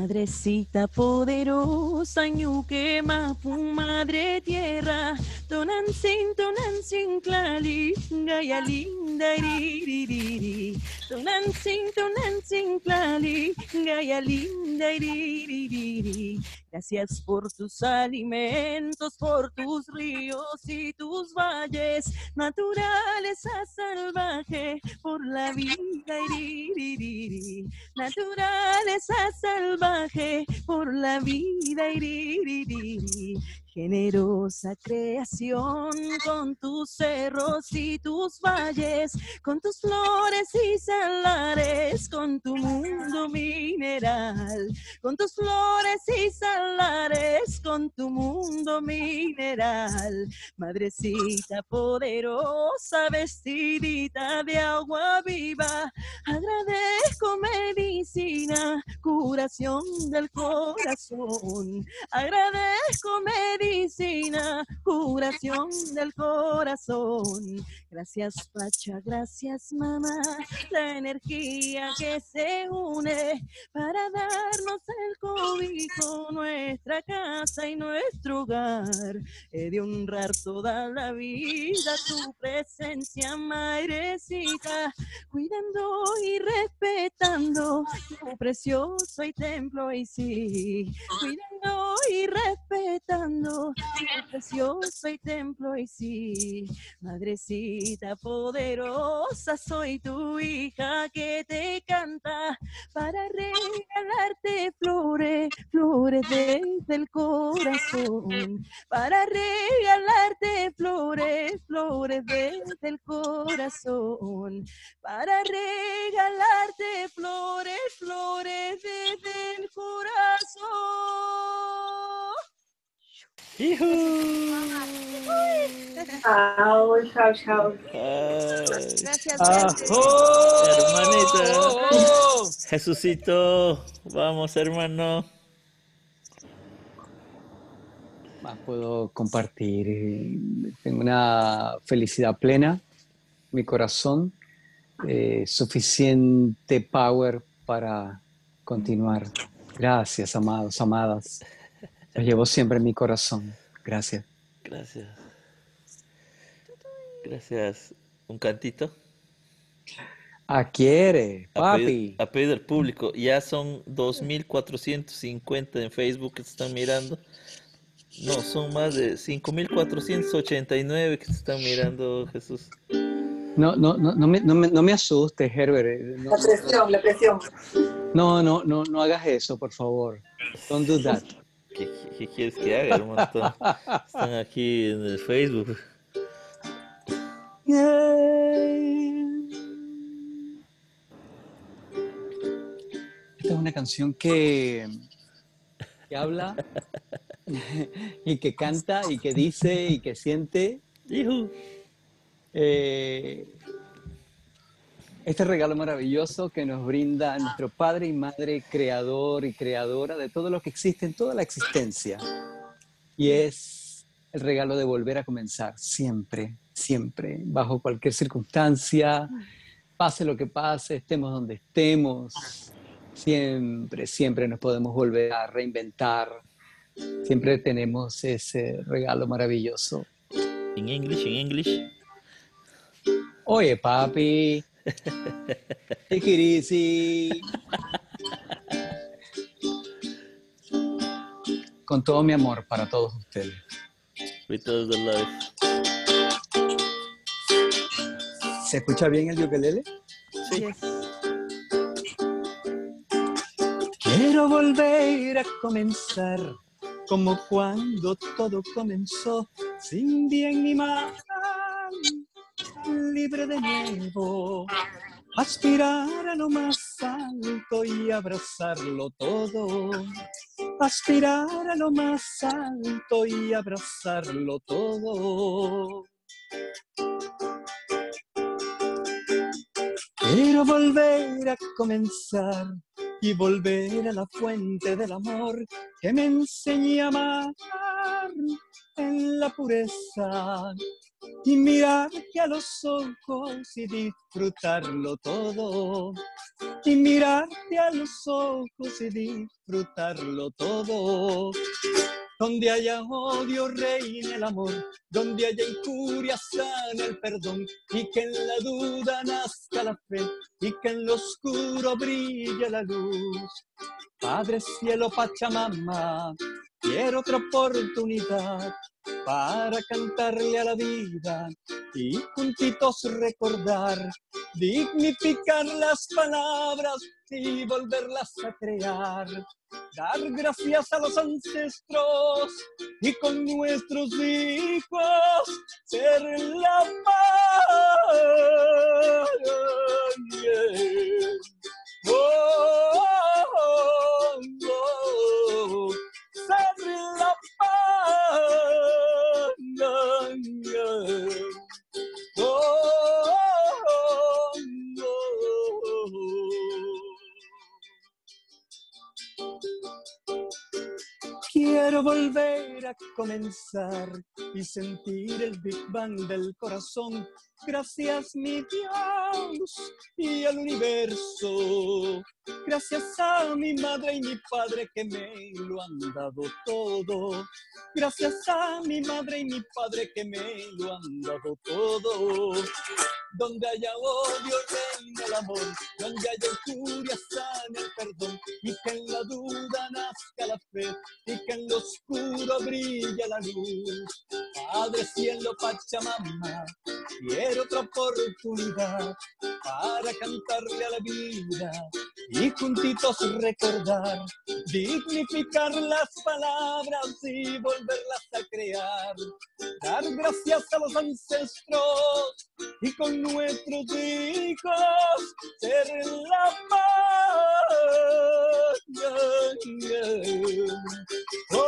Madrecita poderosa, ñuque mapu, madre tierra, tonantzin, tonantzin, clali, gaya linda, iririri, tonantzin, tonantzin, clali, gaya linda, iririri. Gracias por tus alimentos, por tus ríos y tus valles, naturaleza salvaje, por la vida, iririri, naturaleza salvaje, por la vida, iririri. Generosa creación con tus cerros y tus valles, con tus flores y salares, con tu mundo mineral, con tus flores y salares, con tu mundo mineral. Madrecita poderosa, vestidita de agua viva, agradezco medicina, curación del corazón. Agradezco medicina, curación del corazón. Gracias Pacha, gracias mamá, la energía que se une para darnos el cobijo, nuestra casa y nuestro hogar. He de honrar toda la vida tu presencia, madrecita, cuidando y respetando tu precioso y templo y sí, cuidando y respetando tu precioso y templo y sí, madrecita poderosa, soy tu hija que te canta para regalarte flores, flores desde el corazón, para regalarte flores, flores desde el corazón, para regalarte flores, flores desde el corazón. Chao, chao, chao. Gracias. ¡oh! Hermanita. Jesucito, vamos hermano. Más puedo compartir. Tengo una felicidad plena, mi corazón, eh, suficiente power para continuar. Gracias, amados, amadas. Los llevo siempre en mi corazón. Gracias. Gracias. Gracias. Un cantito. Quiere, A pedido, papi. a pedido del público. Ya son 2.450 en Facebook que te están mirando. No, son más de 5.489 que te están mirando, Jesús. No, no, no, no me, no me, no me asustes, Herbert. No, La presión, la presión. No, no, no, no hagas eso, por favor. Don't do that. ¿Qué, quieres que haga, hermano? Están, están aquí en el Facebook. Esta es una canción que, que habla y que canta y que dice y que siente eh, este regalo maravilloso que nos brinda nuestro Padre y Madre Creador y Creadora de todo lo que existe en toda la existencia. Y es el regalo de volver a comenzar, siempre, siempre, bajo cualquier circunstancia, pase lo que pase, estemos donde estemos, siempre, siempre nos podemos volver a reinventar, siempre tenemos ese regalo maravilloso. En English, en English. Oye, papi. Take it easy. Con todo mi amor para todos ustedes. With all the love. ¿Se escucha bien el ukelele? Yes. Quiero volver a comenzar como cuando todo comenzó, sin bien ni mal, libre de nuevo. Aspirar a lo más alto y abrazarlo todo. Aspirar a lo más alto y abrazarlo todo. Quiero volver a comenzar y volver a la fuente del amor que me enseña a amar en la pureza y mirarte a los ojos y disfrutarlo todo. Y mirarte a los ojos y disfrutarlo todo. Donde haya odio reina el amor, donde haya injuria sana el perdón, y que en la duda nazca la fe, y que en lo oscuro brille la luz. Padre cielo Pachamama, quiero otra oportunidad para cantarle a la vida y juntitos recordar, dignificar las palabras y volverlas a crear. Dar gracias a los ancestros y con nuestros hijos ser la paz. Oh, oh, oh, ser la paz. Quiero volver a comenzar y sentir el Big Bang del corazón. Gracias mi Dios y al universo. Gracias a mi madre y mi padre que me lo han dado todo. Gracias a mi madre y mi padre que me lo han dado todo. Donde haya odio reina el amor, donde haya injuria sana el perdón, y que en la duda nazca la fe, y que en lo oscuro brilla la luz. Padre cielo Pachamama, otra oportunidad para cantarle a la vida y juntitos recordar, dignificar las palabras y volverlas a crear. Dar gracias a los ancestros y con nuestros hijos ser la paz. Oh,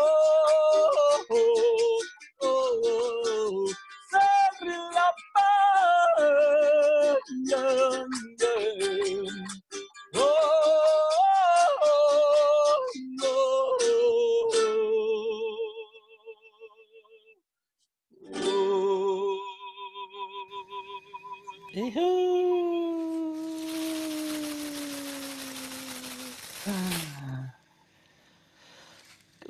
oh, oh, oh, ser la paz.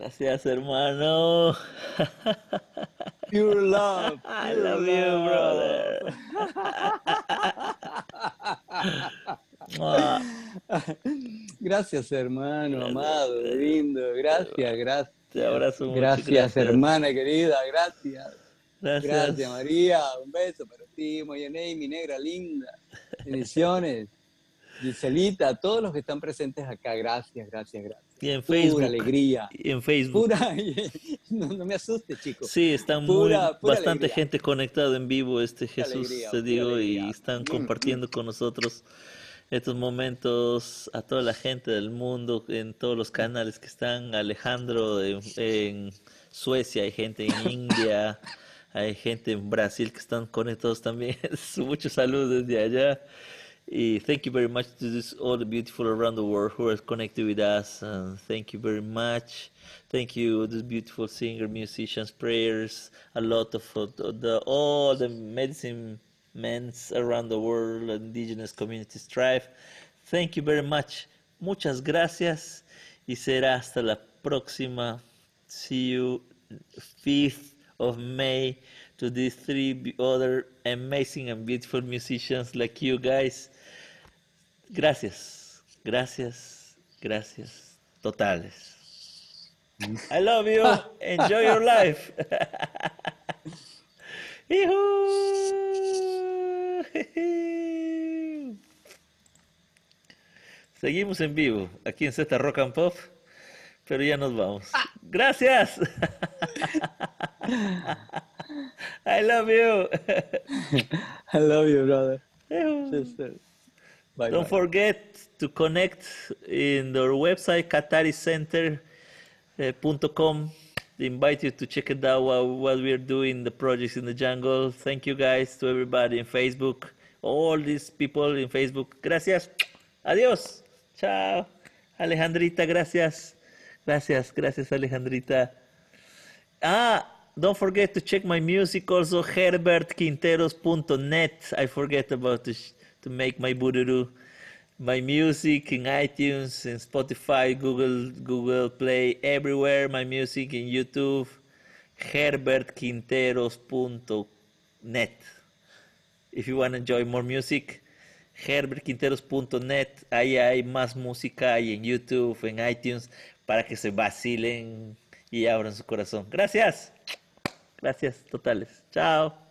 Gracias, hermano. Pure love. I love you, brother. Gracias, hermano, amado, lindo. Gracias, gracias. Te abrazo mucho. Gracias, hermana querida, gracias. Gracias. Gracias, María. Un beso para ti, Moyaney, mi negra linda. Bendiciones. Giselita, a todos los que están presentes acá, gracias, gracias, gracias. Y en Pura Facebook. alegría. Y en Facebook. Pura. No, no me asustes, chicos. Sí, están Pura- muy, pura bastante alegría. gente conectada en vivo, este Jesús, alegría, te pura digo, y están Mm, compartiendo con nosotros estos momentos a toda la gente del mundo, en todos los canales que están, Alejandro en, en Suecia, hay gente en India, hay gente en Brasil que están conectados también, muchos saludos desde allá. Thank you very much to this, all the beautiful around the world who are connected with us. And thank you very much. Thank you, these beautiful singer, musicians, prayers, a lot of the all the medicine men around the world, indigenous communities thrive. Thank you very much. Muchas gracias y será hasta la próxima. See you 5th of May to these three other amazing and beautiful musicians like you guys. Gracias, gracias, gracias, totales. I love you. Enjoy your life. Seguimos en vivo aquí en Z Rock and Pop, pero ya nos vamos. Gracias. I love you. I love you, brother. Sister. Bye, Don't bye. forget to connect in our website, qataricenter.com. They invite you to check it out what, we're doing, the projects in the jungle. Thank you guys to everybody in Facebook. all these people in Facebook. Gracias. Adiós. Chao. Alejandrita, gracias. Gracias, gracias Alejandrita. Ah, don't forget to check my music also, herbertquinteros.net. I forget about to, to make my boodaroo. My music in iTunes, in Spotify, Google, Google Play, everywhere. My music in YouTube, herbertquinteros.net. If you want to enjoy more music, herbertquinteros.net. Ahí hay más música y en YouTube, en iTunes, para que se vacilen y abran su corazón. Gracias. Gracias totales. Chao.